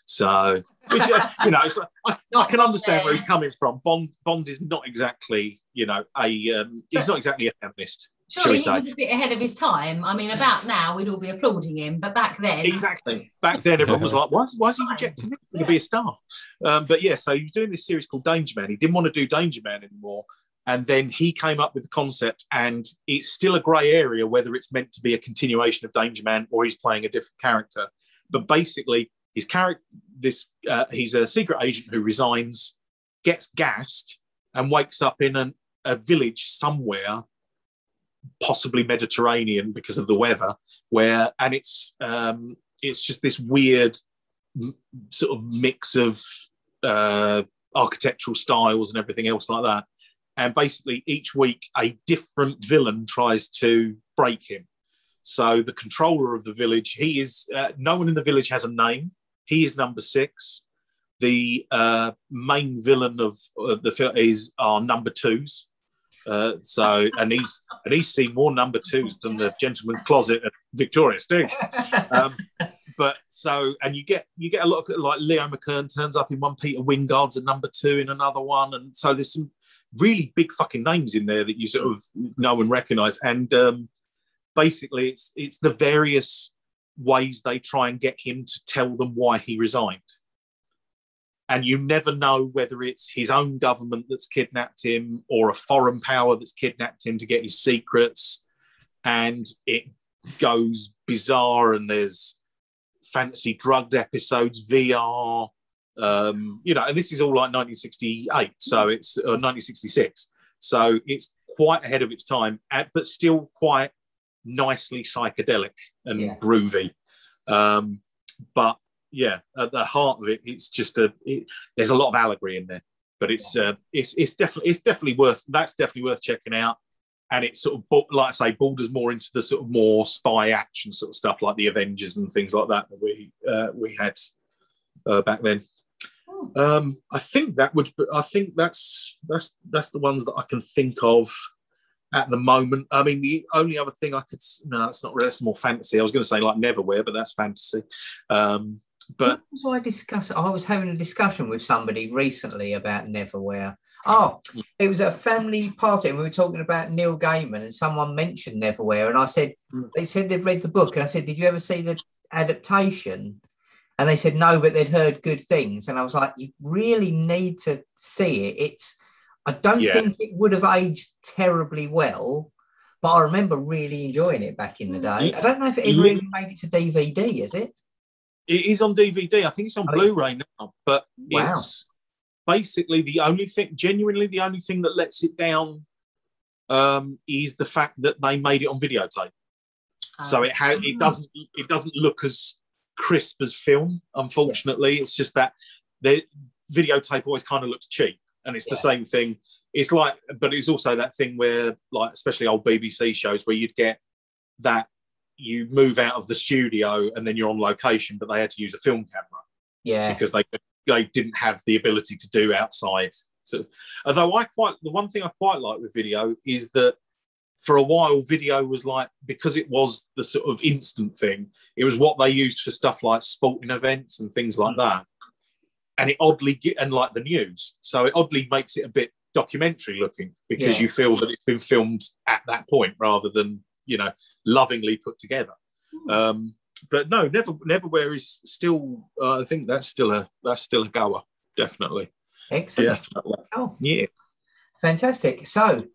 So, which uh, you know, I, I can understand where he's coming from. Bond Bond is not exactly, you know, a um, he's not exactly a feminist. Shall Surely he was a bit ahead of his time. I mean, about now we'd all be applauding him, but back then, Exactly. Back then, everyone was like, "Why is, why is he rejecting me? He's going to be a star." Um, but yeah, so he was doing this series called Danger Man. He didn't want to do Danger Man anymore, and then he came up with the concept, and it's still a grey area whether it's meant to be a continuation of Danger Man or he's playing a different character. But basically, his character, this uh, he's a secret agent who resigns, gets gassed, and wakes up in an, a village somewhere, possibly Mediterranean because of the weather, where and it's um, it's just this weird m- sort of mix of uh, architectural styles and everything else like that. And basically, each week a different villain tries to break him. So the controller of the village, he is uh, no one in the village has a name. He is number six. The uh, main villain of the film is our number twos. Uh, so and he's and he's seen more number twos than the gentleman's closet at Victoria Stage. Um, but so and you get you get a lot of like Leo McKern turns up in one, Peter Wyngarde's a number two in another one, and so there's some really big fucking names in there that you sort of know and recognise. And um, basically, it's it's the various ways they try and get him to tell them why he resigned. And you never know whether it's his own government that's kidnapped him or a foreign power that's kidnapped him to get his secrets. And it goes bizarre, and there's fantasy drugged episodes, VR, um, you know, and this is all like 1968, so it's uh, 1966, so it's quite ahead of its time, but still quite nicely psychedelic and Yeah. groovy. Um, but yeah, at the heart of it, it's just a. It, there's a lot of allegory in there, but it's uh, it's it's definitely it's definitely worth that's definitely worth checking out. And it's sort of like I say, borders more into the sort of more spy action sort of stuff like the Avengers and things like that that we uh, we had uh, back then. Oh. Um, I think that would. I think that's that's that's the ones that I can think of at the moment. I mean, the only other thing I could no, it's not. really- That's more fantasy. I was going to say like Neverwhere, but that's fantasy. Um, but What was I discuss? I was having a discussion with somebody recently about Neverwhere. Oh, it was a family party, and we were talking about Neil Gaiman, and someone mentioned Neverwhere, and I said Mm. they said they'd read the book, and I said, "Did you ever see the adaptation?" And they said no, but they'd heard good things, and I was like, "You really need to see it. It's I don't Yeah. think it would have aged terribly well." But I remember really enjoying it back in the day. I don't know if it even made it to DVD, is it? It is on DVD. I think it's on Oh. Blu-ray now. But Wow. it's basically the only thing, genuinely the only thing that lets it down um, is the fact that they made it on videotape. so it has it Ah. doesn't it doesn't look as crisp as film unfortunately it's just that the videotape always kind of looks cheap and it's the Yeah. same thing it's like but it's also that thing where like especially old bbc shows where you'd get that you move out of the studio and then you're on location but they had to use a film camera Yeah. because they they didn't have the ability to do outside. So, although I quite the one thing I quite like with video is that for a while video was like because it was the sort of instant thing. It was what they used for stuff like sporting events and things like mm. that, and it oddly get and like the news. So it oddly makes it a bit documentary looking because Yeah. you feel that it's been filmed at that point rather than you know lovingly put together. Um, but no, never, neverwhere is still. Uh, I think that's still a that's still a goer. Definitely, Excellent. definitely. Oh, Yeah. fantastic. So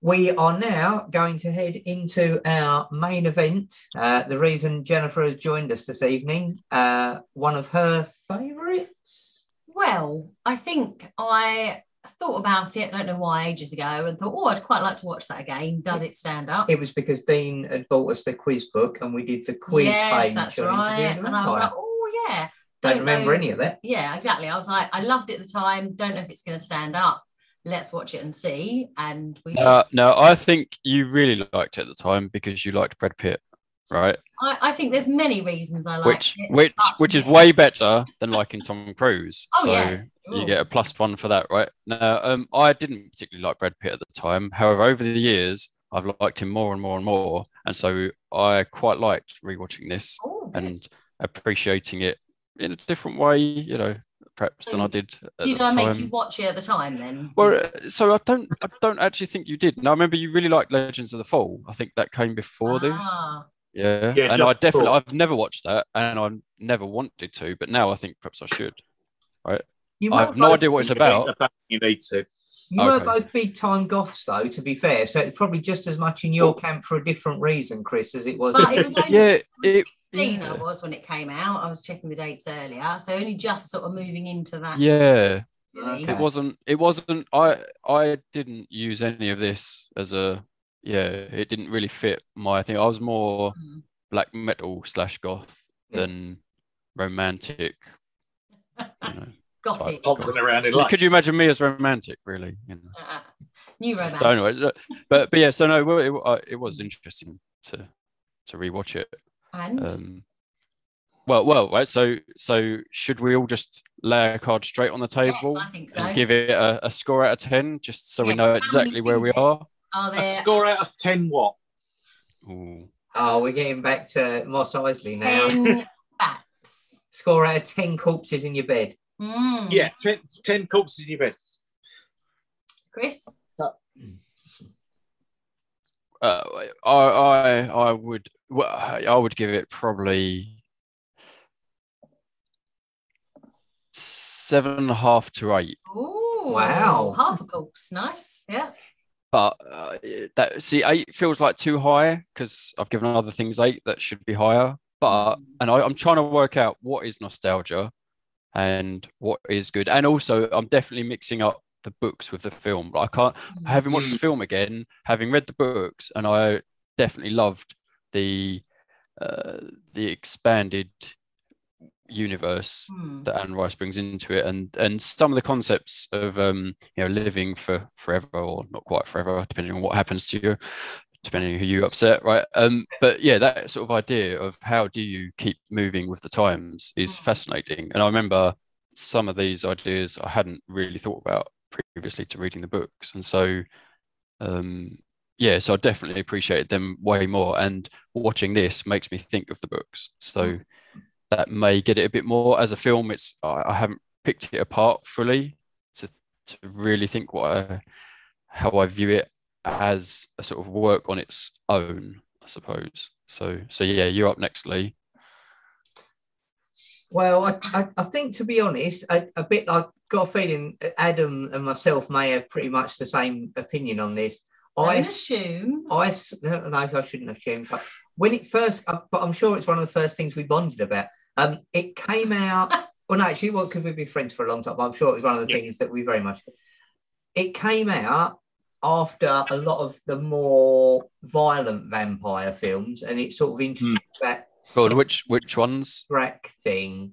we are now going to head into our main event. Uh, the reason Jennifer has joined us this evening, uh, one of her favourites. Well, I think I thought about it, I don't know why, ages ago, and thought, oh, I'd quite like to watch that again. Does it stand up? It was because Dean had bought us the quiz book and we did the quiz yes, page that's on right. Interview with And I was like, oh, yeah. Don't, don't remember know- any of that. Yeah, exactly. I was like, I loved it at the time. Don't know if it's going to stand up. Let's watch it and see. And we. Uh, no, I think you really liked it at the time because you liked Brad Pitt, right? I, I think there's many reasons I like which it. which but- which is way better than liking Tom Cruise. Oh, so yeah. You get a plus one for that, right? No, um, I didn't particularly like Brad Pitt at the time. However, over the years, I've liked him more and more and more, and so I quite liked rewatching this Oh, good. and appreciating it in a different way, you know, perhaps than I did at Did the I make you watch it at the time then? Well, uh, so I don't, I don't actually think you did. No, I remember you really liked Legends of the Fall. I think that came before this. Ah, Yeah, Yeah, and I definitely, before. I've never watched that, and I never wanted to, but now I think perhaps I should. You I have no idea what it's about. need- You need to. You were both big time goths, though, to be fair. So it's probably just as much in your camp for a different reason, Chris, as it was. But it was only Yeah, I was it, 16 I was when it came out. I was checking the dates earlier. So only just sort of moving into that. yeah, really. Okay. it wasn't. It wasn't. I, I didn't use any of this as a. Yeah, it didn't really fit my thing. I was more Mm. black metal slash goth Yeah. than romantic. You know. Gothic. Hopping around in life. Could you imagine me as romantic? Really? You know? Uh, new romance. So anyway, but but yeah, so no, it, uh, it was interesting to to rewatch it. and Um, well, well, right. So so should we all just lay a card straight on the yes, table I think so. and give it a, a score out of ten, just so we know exactly where we fingers? are? Are A score out of ten? What? Ooh. Oh, we're getting back to Moss Isley now. 10 bats? Score out of 10 corpses in your bed. Mm. Yeah, 10, 10 corpses in your bed. Chris? Uh, I I I would well, I would give it probably seven and a half to eight. Ooh, Wow. half a corpse, nice. Yeah. But uh, that see, eight feels like too high because I've given other things eight that should be higher. But and I, I'm trying to work out what is nostalgia and what is good. And also, I'm definitely mixing up the books with the film. Like, I can't having watched the film again, having read the books, and I definitely loved the uh, the expanded universe Hmm. that Anne Rice brings into it, and and some of the concepts of um you know living for forever or not quite forever, depending on what happens to you, depending on who you upset, right? Um, but yeah, that sort of idea of how do you keep moving with the times is Mm. fascinating, and I remember some of these ideas I hadn't really thought about previously to reading the books, and so um yeah, so I definitely appreciated them way more, and watching this makes me think of the books, so that may get it a bit more as a film. It's I, I haven't picked it apart fully to to really think what I, how I view it as a sort of work on its own, I suppose. So so yeah, you're up next, Lee. Well, I, I, I think to be honest, a, a bit like got a feeling Adam and myself may have pretty much the same opinion on this. Don't I assume. I s- no, no, I shouldn't have assumed, but when it first, uh, but I'm sure it's one of the first things we bonded about. Um, it came out. well, no, actually, well, because we've been friends for a long time. But I'm sure it was one of the Yeah. things that we very much. It came out after a lot of the more violent vampire films, and it sort of hmm. introduced that Go on, which which ones? track thing.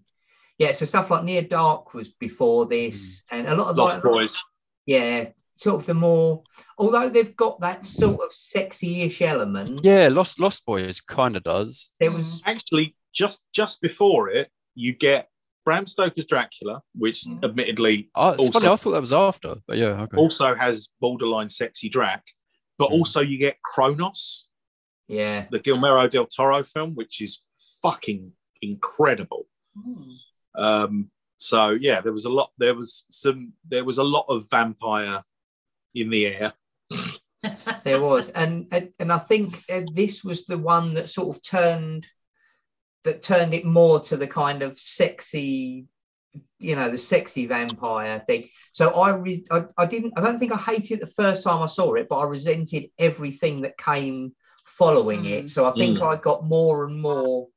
Yeah, so stuff like Near Dark was before this, hmm. and a lot of Lost like, Boys. yeah, sort of the more. Although they've got that sort of sexy-ish element, Yeah, Lost Lost Boys kind of does. there was hmm. Actually, just just before it, you get Bram Stoker's Dracula, which Mm. admittedly Oh, it's Also- funny. I thought that was after, but yeah, okay. also has borderline sexy Drac, but Mm. also you get Cronos, yeah. the Guillermo del Toro film, which is fucking incredible. Hmm. Um, so yeah, there was a lot. There was some. There was a lot of vampire in the air. there was and and, and i think uh, this was the one that sort of turned that turned it more to the kind of sexy you know the sexy vampire thing so i re- I, I didn't i don't think i hated it the first time i saw it but i resented everything that came following Mm. it so i think i got more and more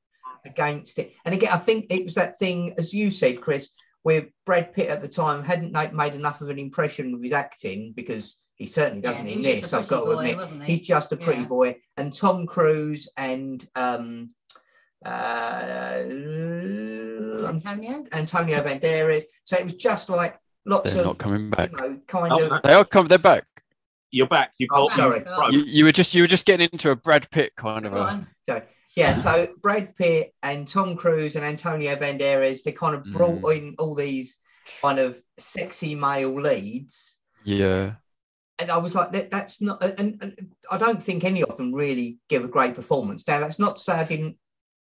against it and again i think it was that thing as you said chris where brad pitt at the time hadn't made enough of an impression with his acting because he certainly doesn't Yeah, in this i've got to boy, admit wasn't he? he's just a pretty Yeah. boy and tom cruise and um uh Antonio. antonio banderas so it was just like lots They're of not coming back. you know kind Oh, of They are come. They're back. You're back. You Oh, got sorry. you. You, you were just you were just getting into a Brad Pitt kind of Go a. So yeah, so Brad Pitt and Tom Cruise and Antonio Banderas, they kind of brought Mm. in all these kind of sexy male leads. Yeah. And I was like, that, that's not, and, and I don't think any of them really give a great performance. Now, that's not to say I didn't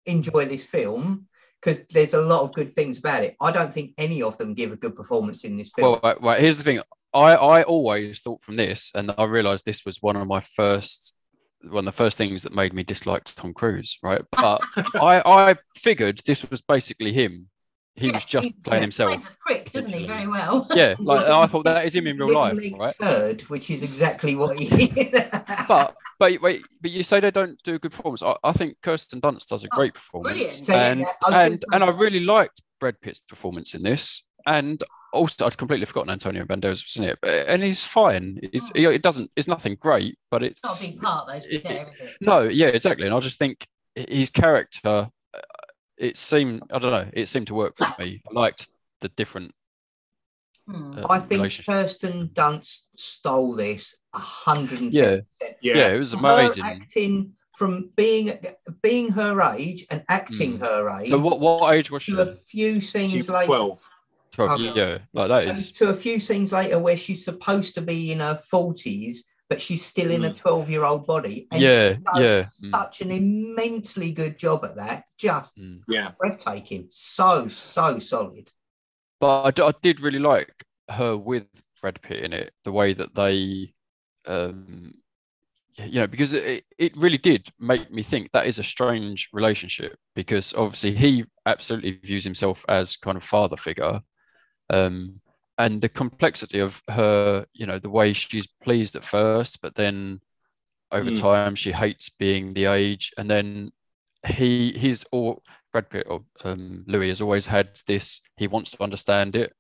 enjoy this film because there's a lot of good things about it. I don't think any of them give a good performance in this film. Well, right, right, here's the thing. I, I always thought from this, and I realized this was one of my first, one of the first things that made me dislike Tom Cruise, right? But I, I figured this was basically him. He Yeah, was just he- playing yeah, himself. Prick, doesn't he? Very well. Yeah, like I thought that is him in real life, right? Turd, which is exactly what he. But but wait, but you say they don't do a good performance. I, I think Kirsten Dunst does a Oh, great performance, brilliant. So, yeah, and I and and I really liked Brad Pitt's performance in this, and also I'd completely forgotten Antonio Banderas was in it, but, and he's fine. It's Oh. it doesn't it's nothing great, but it's Not a big part, though, to be it- fair, it? no, yeah, exactly. And I just think his character, it seemed I don't know, it seemed to work for me. I liked the different. Hmm. Uh, I think relationship. Kirsten Dunst stole this a hundred Yeah. percent. Yeah. Yeah, it was her amazing. acting from being being her age and acting Mm. her age So what what age was she? to a few scenes She's later 12. Twelve. Okay. Yeah, like that and to a few scenes later where she's supposed to be in her forties but she's still in a 12 year old body and Yeah, she does yeah, mm. such an immensely good job at that just Mm. Yeah. breathtaking so so solid But I d- I, did really like her with Brad Pitt in it. The way that they, um, you know, because it, it really did make me think that is a strange relationship because obviously he absolutely views himself as kind of father figure. Um, and the complexity of her, you know, the way she's pleased at first, but then over Mm. time she hates being the age. And then he he's all Brad Pitt or um, Louis has always had this, he wants to understand it.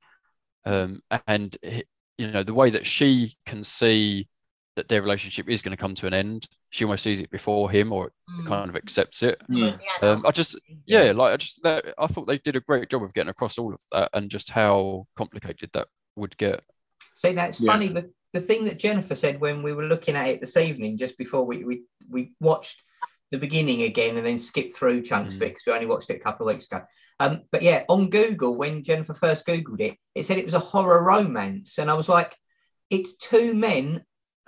Um, and he- you know, the way that she can see that their relationship is going to come to an end. She almost sees it before him, or Mm. kind of accepts it. Almost the Um. I just, yeah, like I just, that, I thought they did a great job of getting across all of that and just how complicated that would get. See, that's Yeah. funny. The, the thing that Jennifer said when we were looking at it this evening, just before we we, we watched the beginning again and then skipped through chunks of it because we only watched it a couple of weeks ago. Um, but yeah, on Google, when Jennifer first Googled it, it said it was a horror romance. And I was like, it's two men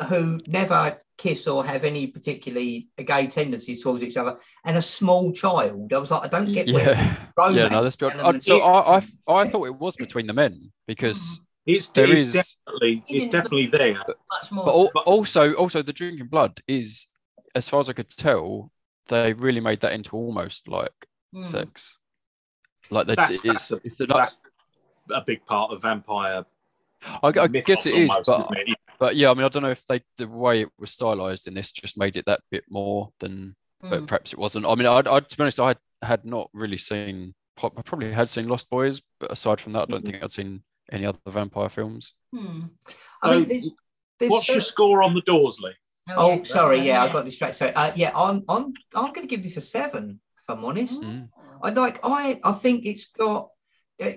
who never kiss or have any particularly gay tendencies towards each other and a small child. I was like, I don't get where Yeah, romance yeah, no, that's beyond. I, element so I. I, I thought it was between the men because, It's, There it's is- definitely He's it's definitely there. much more. but al- But- also, also the drinking blood is, as far as I could tell, they really made that into almost like Mm. sex. Like they, That's- it's, that's a- it's the, That's a big part of vampire. I, I guess mythos it is, almost, but isn't it? but yeah, I mean, I don't know if they the way it was stylized in this just made it that bit more than, but Mm. perhaps it wasn't. I mean, I, I to be honest, I had, had not really seen. I probably had seen Lost Boys, but aside from that, I don't Mhm. think I'd seen any other vampire films. Hmm. I mean, there's, there's What's your score on the Dorsley? Oh, yeah, sorry. that's Yeah, I got distracted. Sorry. Uh, yeah, I'm I'm I'm going to give this a seven. If I'm honest, Mm. I like I I think it's got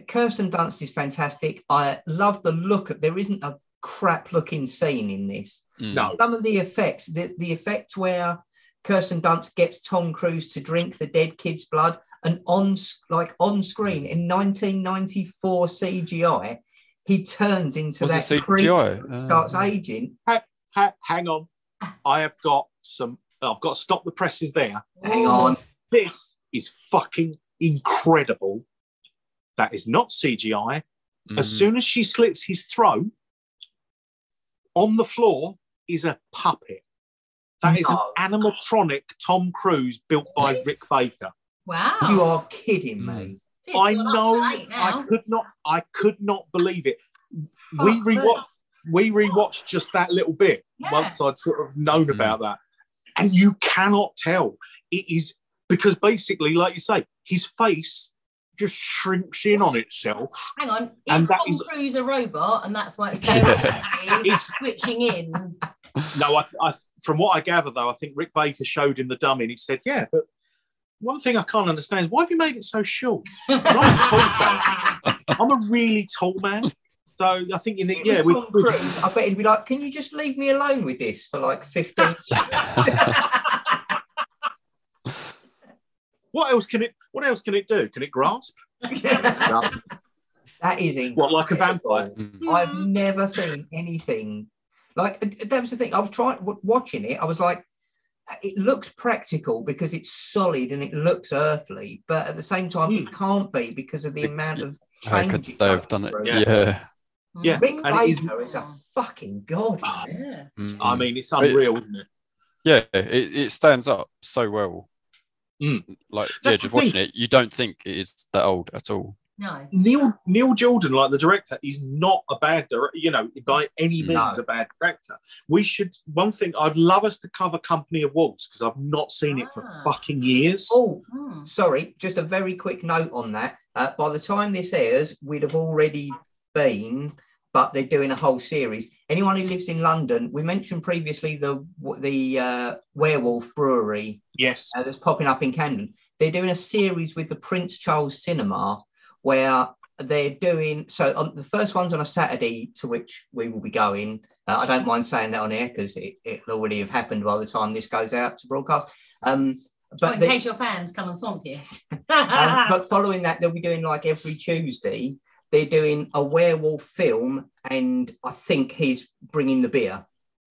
Kirsten Dunst is fantastic. I love the look. of There isn't a crap looking scene in this. Mm. No, Some of the effects, the the effect where Kirsten Dunst gets Tom Cruise to drink the dead kid's blood, and on like on screen in 1994 CGI, he turns into Was that CGI? creature starts Uh. aging. ha- hang on. I have got some. I've got to stop the presses there. Hang on. This is fucking incredible. That is not CGI. As Mm. soon as she slits his throat, on the floor is a puppet. That is No. an animatronic Tom Cruise built by Really? Rick Baker. Wow. You are kidding me. Mm. I know. to eight now. I could not. I could not believe it. Fuck we rewatched. We rewatched just that little bit Yeah. once I'd sort of known Mm. about that, and you cannot tell. It is because basically, like you say, his face just shrinks in on itself. Hang on. Is And Tom is- Cruise a robot and that's why it's Yeah. it's switching in? No, I, I, from what I gather, though, I think Rick Baker showed him the dummy, and he said, "Yeah, but one thing I can't understand is why have you made it so short? I'm a tall fella. I'm a really tall man, so I think you need, yeah, was we, Tom Cruise. I bet he'd be like, "Can you just leave me alone with this for like 15 what else can it? What else can it do? Can it grasp? That is incredible. What, like a vampire? Mm. I've never seen anything like that. Was the thing I was trying watching it. I was like, it looks practical because it's solid and it looks earthly, but at the same time, it can't be because of the Be- amount of How change could they have goes done it? through. Yeah. Yeah. Yeah, Rick and it is- Baker is a fucking god. Oh, Yeah. Mm. I mean, it's unreal, isn't it? yeah, it, it stands up so well. Mm. Like, That's yeah, the just watching thing. it, you don't think it is that old at all. No. Neil Neil Jordan, like the director, is not a bad director. You know, by any means, No. a bad director. We should. One thing I'd love us to cover Company of Wolves because I've not seen it for Ah. fucking years. Oh, Hmm. sorry, just a very quick note on that. Uh, by the time this airs, we'd have already been, but they're doing a whole series. Anyone who lives in London, we mentioned previously the the uh, Werewolf Brewery Yes, uh, that's popping up in Camden. They're doing a series with the Prince Charles Cinema where they're doing so. On, the first one's on a Saturday, to which we will be going. Uh, I don't mind saying that on air because it, it'll already have happened by the time this goes out to broadcast. Um, But but in the- case your fans come and swamp you. um, but following that, they'll be doing like every Tuesday. They're doing a werewolf film, and I think he's bringing the beer,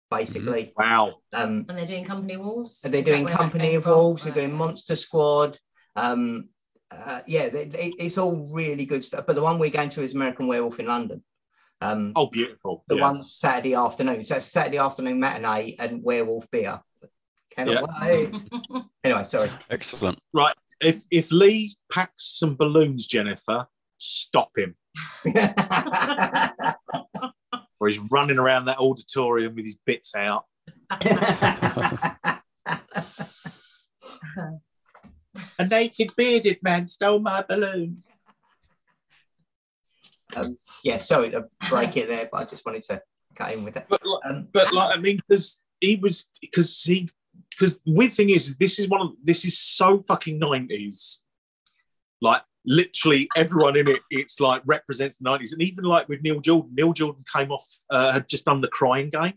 basically. wow. Um, and they're doing Company Wolves. and they're Is doing Company came of from? Wolves. They're doing Monster Squad. Um, uh, yeah, they, they- it's all really good stuff. But the one we're going to is American Werewolf in London. Um, Oh, beautiful. the yeah. one Saturday afternoon. So it's Saturday afternoon matinee and werewolf beer. Cannot wait. Anyway, sorry. Excellent. Right. If if Lee packs some balloons, Jennifer, stop him. Or he's running around that auditorium with his bits out. A naked bearded man stole my balloon. um, yeah, sorry to break it there, but I just wanted to cut in with that. But Um, but like I mean, because he was because he because the weird thing is this is one of this is so fucking nineties. Like literally everyone in it, it's like represents the nineties, and even like with Neil Jordan, Neil Jordan came off uh, had just done the Crying Game,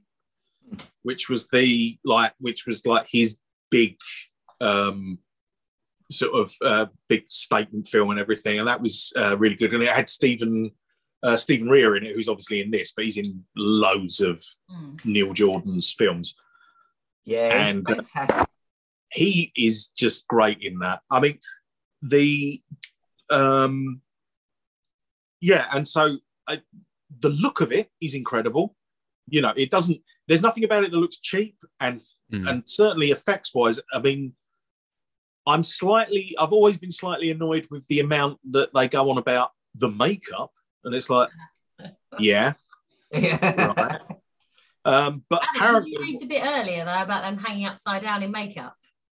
which was the like which was like his big um sort of uh, big statement film and everything, and that was uh, really good. And it had Stephen uh, Stephen Rea in it, who's obviously in this, but he's in loads of Mm. Neil Jordan's films. yeah, he's and, uh, fantastic. He is just great in that. I mean, the um, yeah, and so I, the look of it is incredible. You know, it doesn't. There's nothing about it that looks cheap, and Mm. and certainly effects wise. I mean, I'm slightly. I've always been slightly annoyed with the amount that they go on about the makeup, and it's like, yeah, right. Um, but Adam, apparently, did you read the bit earlier though about them hanging upside down in makeup?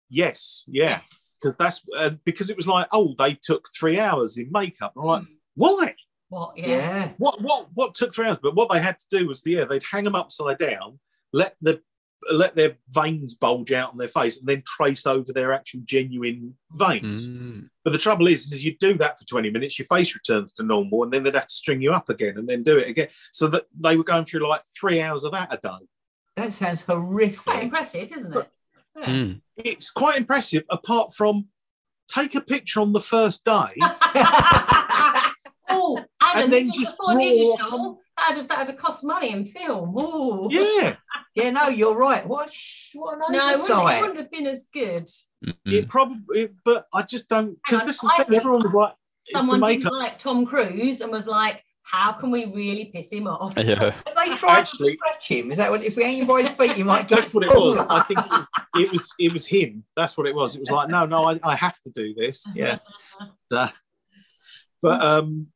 Yes, yeah, Yes. because that's uh, because it was like, oh, they took three hours in makeup. And I'm like, Mm. why? What? Yeah. yeah. What? What? What took three hours? But what they had to do was, yeah, they'd hang them upside down, let the let their veins bulge out on their face, and then trace over their actual genuine veins. Mm. But the trouble is, is you do that for 20 minutes, your face returns to normal, and then they'd have to string you up again and then do it again. So that they were going through like three hours of that a day. That sounds It's quite horrific. impressive, isn't it? Yeah. Mm. It's quite impressive, apart from take a picture on the first day. oh, Adam, And this then was just before draw digital. from- That'd have, that'd have cost money in film. Ooh. yeah, yeah, no, you're right. What? sh- What an No, it wouldn't, it wouldn't have been as good. Mm. it probably, but I just don't, because this is I the everyone was like, Someone makeup. didn't like Tom Cruise and was like, how can we really piss him off? Yeah. They tried Actually- to stretch him? Is that what? If we hang him by his feet, you might. That's what it was. I think it was, it was it was him. That's what it was. It was like, no, no, I, I have to do this. Yeah. But um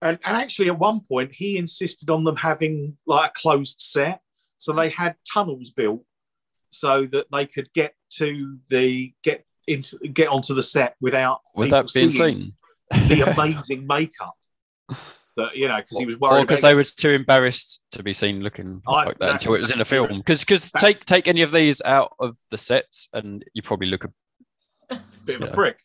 and, and actually at one point he insisted on them having like a closed set. So they had tunnels built so that they could get to the get into get onto the set without Without being seen. the amazing makeup. That you know, because he was Or worried because they were too embarrassed to be seen looking I- like that until it was in a film. Because because take take any of these out of the sets and you probably look a a bit of a Yeah. prick.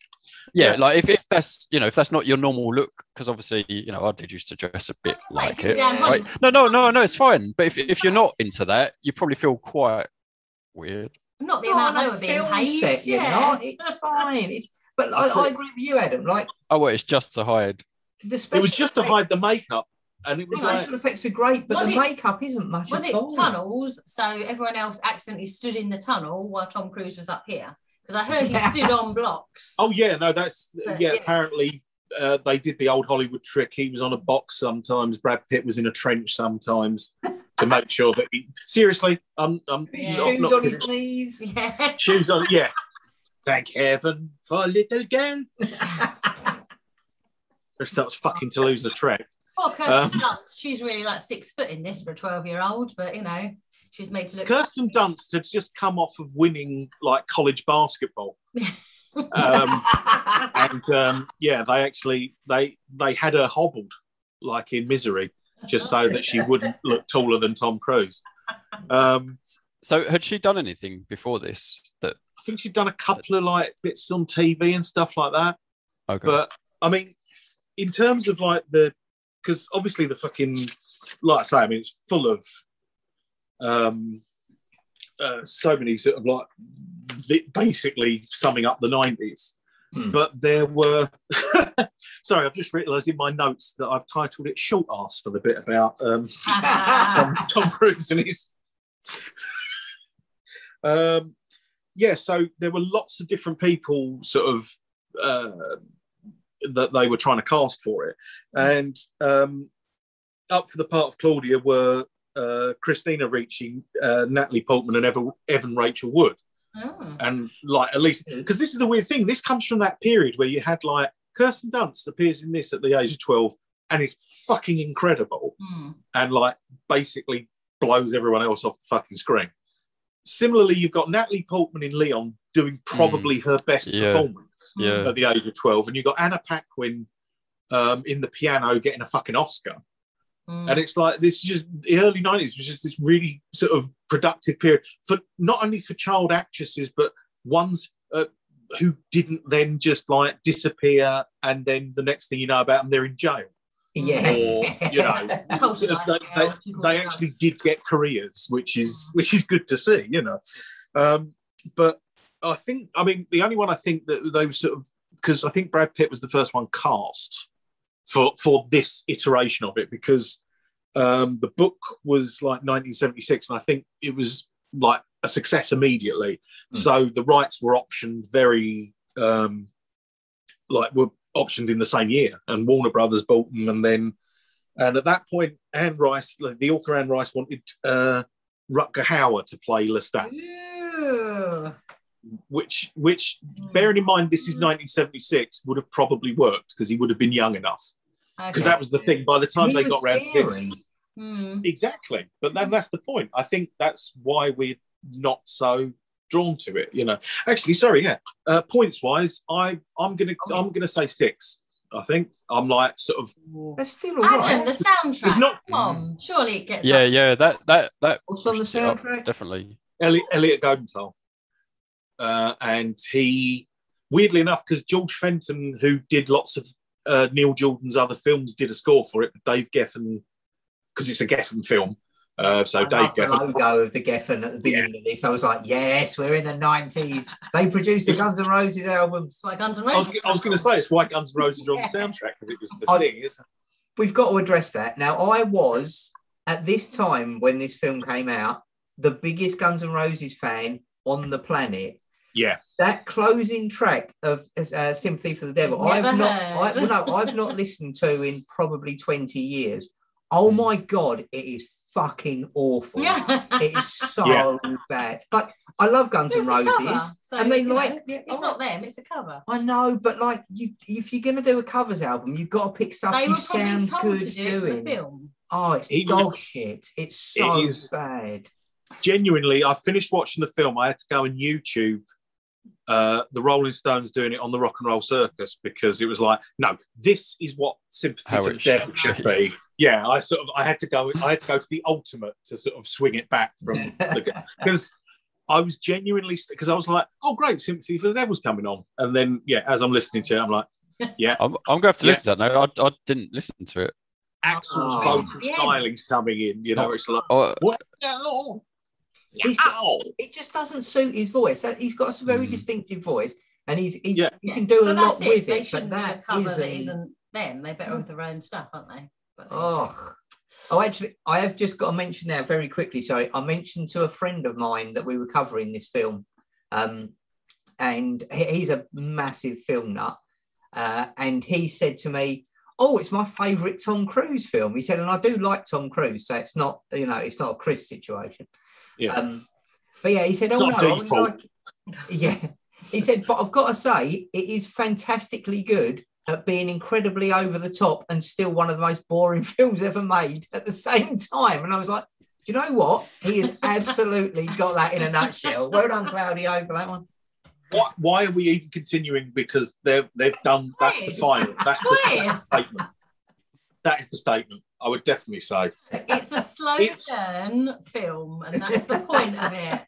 yeah, Yeah. like if, if that's you know if that's not your normal look because obviously you know I did used to dress a bit was like it down right no no no no it's fine but if, if you're not into that you probably feel quite weird Not the Not amount on they were being film paid. set, you yeah. know, it's fine. It's but I, I agree with you, Adam. Like oh well it's just to hide the It special was just to hide the makeup. And it The was like special effects are great, but Was the it- makeup isn't much Was at it all. tunnels? So everyone else accidentally stood in the tunnel while Tom Cruise was up here? Because I heard he stood on blocks. Oh yeah, no, that's But, yeah. yeah. Apparently, uh, they did the old Hollywood trick. He was on a box sometimes. Brad Pitt was in a trench sometimes to make sure that he. Seriously, I'm. I'm Yeah. not- Shoes not on kidding. his knees. Yeah. shoes on. Yeah. Thank heaven for little girls. Who starts fucking to lose the track. Well, Kirsten Um, Dunst, she's really like six foot in this for a 12 year old, but you know, she's made to look. Kirsten Dunst had just come off of winning like college basketball. Um, and um, yeah, they actually they they had her hobbled like in misery, just so that she wouldn't look taller than Tom Cruise. Um, so had she done anything before this that I think she'd done a couple of like bits on TV and stuff like that. okay But I mean, in terms of like the, because obviously the fucking, like I say, I mean, it's full of um, uh, so many sort of like the, basically summing up the 90s. Hmm. But there were, sorry, I've just realised in my notes that I've titled it Short Ass for the bit about um, Tom, Tom Cruise and his. um, yeah, so there were lots of different people sort of uh, that they were trying to cast for it, and um, up for the part of Claudia were uh, Christina Ricci, uh, Natalie Portman, and Evan, Evan Rachel Wood. Oh. And like at least because this is the weird thing. This comes from that period where you had like Kirsten Dunst appears in this at the age of twelve and is fucking incredible Hmm. and like basically blows everyone else off the fucking screen. Similarly, you've got Natalie Portman in Leon doing probably her best Yeah. performance Yeah. at the age of 12. And you've got Anna Paquin um, in the piano getting a fucking Oscar. Hmm. And it's like this is just the early 90s was just this really sort of productive period for not only for child actresses, but ones uh, who didn't then just like disappear and then the next thing you know about them, they're in jail. Yeah. Or, you know, they, they, they actually did get careers, which is which is good to see, you know. Um, but I think, I mean, the only one I think that they were sort of because I think Brad Pitt was the first one cast for for this iteration of it because um, the book was like 1976, and I think it was like a success immediately. Hmm. So the rights were optioned very um, like were optioned in the same year, and Warner Brothers bought them, and then and at that point, Anne Rice, the author Anne Rice, wanted uh, Rutger Hauer to play Lestat, Ooh. Which which bearing in mind this is 1976 would have probably worked because he would have been young enough because Okay. that was the thing by the time He they got round to this. Hmm. exactly but then that's the point i think that's why we're not so drawn to it you know actually sorry yeah uh, points wise i i'm gonna i'm gonna say six i think i'm like sort of That's still all Adam, right. the soundtrack. It's not- Come on, surely it gets. Yeah, up. yeah, that that that What's on the pushed it up, soundtrack? definitely. Elliot, Elliot Goldenthal. Uh, and he, weirdly enough, because George Fenton, who did lots of uh, Neil Jordan's other films, did a score for it. But Dave Geffen, because it's a Geffen film. Uh, so I Dave love the Geffen. logo of the Geffen at the beginning of this. I was like, yes, we're in the 90s. They produced the Guns N' Roses albums. It's like Guns N' I was, Roses. I was going to say it's why Guns N' Roses are on the soundtrack because it was the I- thing, isn't We've got to address that. Now, I was, at this time when this film came out, the biggest Guns N' Roses fan on the planet. Yeah. That closing track of uh, "Sympathy for the Devil," Never I've not, I, well, no, I've not listened to in probably twenty years. Oh my god, it is fucking awful. Yeah. It is so Yeah. bad. Like I love Guns It N' Roses, cover, so, and they you know, like. yeah, It's I not them. It's a cover. I know, but like you, if you're gonna do a covers album, you've got to pick stuff They you were probably sound told good to do it for the doing. film. Oh, it's Even- dog shit. It's so It is. bad. genuinely, I finished watching the film. I had to go on YouTube uh, the Rolling Stones doing it on the Rock and Roll Circus because it was like, no, this is what Sympathy How for the Devil should should be. be. Yeah, I sort of, I had to go, I had to go to the ultimate to sort of swing it back from the because I was genuinely because I was like, oh great, Sympathy for the Devil's coming on, and then yeah, as I'm listening to it, I'm like, yeah, I'm, I'm going to have to Yeah. listen to that No, I, I didn't listen to it. Axl's Oh. vocal Yeah. styling's coming in. You know, Oh. it's like, Oh, what? No. He's- Ow. It just doesn't suit his voice. He's got a very Mm. distinctive voice, and he's he, Yeah. you can do a lot it. with They it. But that cover that isn't. isn't them. They're better with their own stuff, aren't they? But there you go. Oh, oh, actually, I have just got to mention there very quickly. Sorry, I mentioned to a friend of mine that we were covering this film, um, and he's a massive film nut, uh, and he said to me, "Oh, it's my favourite Tom Cruise film." He said, and I do like Tom Cruise, so it's not, you know, it's not a Chris situation. Yeah. Um, but yeah, he said, "Oh no, like." Yeah, he said, but I've got to say, it is fantastically good at being incredibly over the top and still one of the most boring films ever made at the same time. And I was like, do you know what? He has absolutely got that in a nutshell. Well done, Claudio, for that one. Why, why are we even continuing? Because they've they've done that's the final. That's the, that's the statement. That is the statement. I would definitely say. It's a slow It's- burn film, and that's the point of it.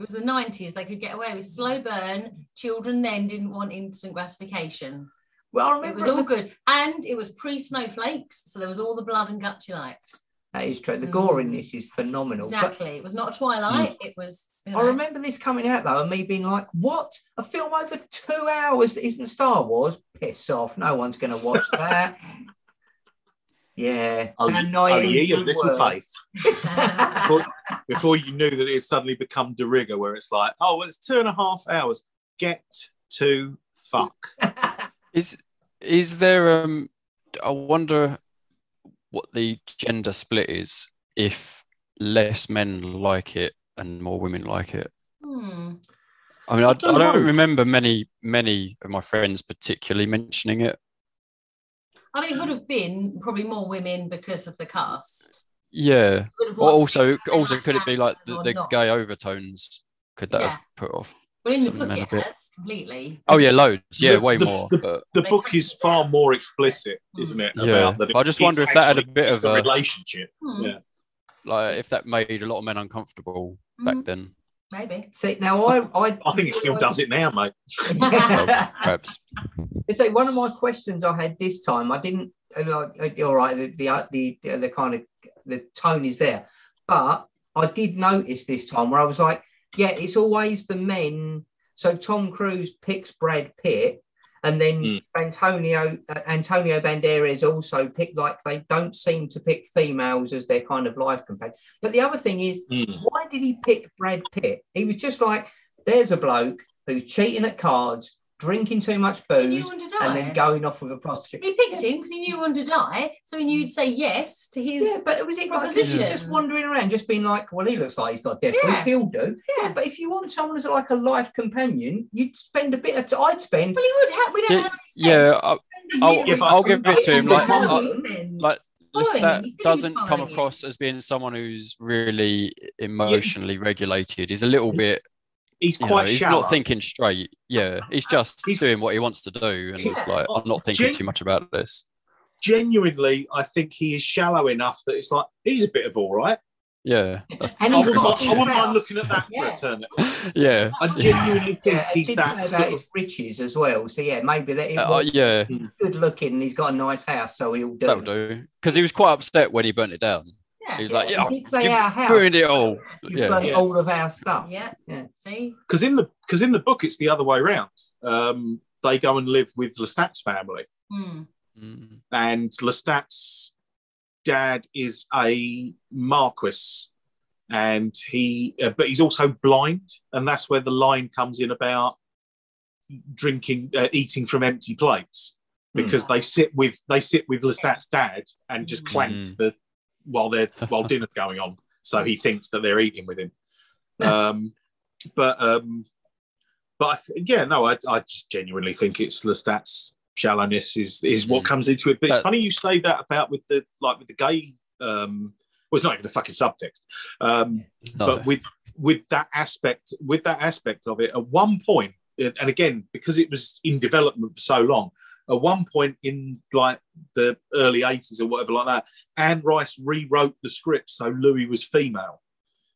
It was the 90s, they could get away with slow burn. Children then didn't want instant gratification. Well, I It was all the- good. And it was pre snowflakes, so there was all the blood and guts you liked. that is true. The gore in Mm. this is phenomenal. But Exactly. It was not a Twilight, it was. you I remember this coming out though, and me being like, "What? A film over two hours that isn't Star Wars? Piss off! No one's going to watch that." Yeah, Only, how naive only ye of you little were. faith. Before, before you knew that it had suddenly become de rigueur, where it's like, oh, well, it's two and a half hours. Get to fuck. is is there? Um, I wonder. what the gender split is if less men like it and more women like it. Hmm. I mean, I, I don't don't, remember many many of my friends particularly mentioning it. I think it would have been probably more women because of the cast. Yeah. Would Or also, it also could it be like the, the gay overtones? Could that Yeah. have put off? Well, in the book, it has completely. Oh yeah, loads. Yeah, The- way the- more. the- but The book is far more explicit, isn't it? Yeah. About that I just wonder if that had a bit of a- relationship. Hmm. Yeah. like if that made a lot of men uncomfortable back Mhm. then, Maybe. See, now I, I, I think it still does it now, mate. perhaps. So one of my questions I had this time, I didn't uh, like. uh, All right, the the uh, the, the, the kind of the tone is there, but I did notice this time where I was like, yeah, it's always the men. So Tom Cruise picks Brad Pitt, and then Mm. Antonio uh, Antonio Banderas also pick like they don't seem to pick females as their kind of life companion. But the other thing is, Mm. why did he pick Brad Pitt? He was just like, there's a bloke who's cheating at cards, drinking too much So he knew booze, he and then going off with a prostitute. He picked him because he knew he wanted to die, so he knew he'd say yes to his. Yeah, but it was it like just, proposition. just wandering around, just being like, well, he looks like he's got death wish, Yeah. he'll do. Yeah. But if you want someone as like a life companion, you'd spend a bit of time. I'd spend. Well, he would have. We don't Yeah, know. Yeah, I, I'll, Yeah, but- I'll give it to him. Like, Like- I- like Following. Lestat He said he was doesn't come following him. across as being someone who's really emotionally regulated. He's a little bit, He's you know, quite he's shallow. not thinking straight. Yeah, he's just He's- doing what he wants to do, and it's like I'm not thinking too much about this. Genuinely, I think he is shallow enough that it's like he's a bit of all right. Yeah, that's And I he's wouldn't, got mind- I wouldn't mind looking at that Yeah. for a turn. yeah, I genuinely think Yeah, he he's did say that. about Sort of, his riches as well. So yeah, maybe that it Uh, yeah, good looking and he's got a nice house, so he'll do. that'll do. Because he was quite upset when he burnt it down. Yeah. He was like, "Yeah, he did say you've our house. ruined it all." You Yeah, burnt Yeah. all of our stuff. Yeah. Yeah. See. because in the because in the book it's the other way around. Um, they go and live with Lestat's family, Hmm. Mm. and Lestat's dad is a marquis, and he uh, but he's also blind, and that's where the line comes in about drinking, uh, eating from empty plates, because they sit with they sit with Lestat's dad and just clank Mm. the while they're while dinner's going on, so he thinks that they're eating with him. Um, but um, but I th- yeah, no, I, I just genuinely think it's Lestat's shallowness is is what Mm. comes into it. But it's That- funny you say that about with the like with the gay. Um, well, it's not even the fucking subtext. Um, No. but with with that aspect with that aspect of it, at one point, and again because it was in development for so long, at one point in like the early eighties or whatever like that, Anne Rice rewrote the script so Louis was female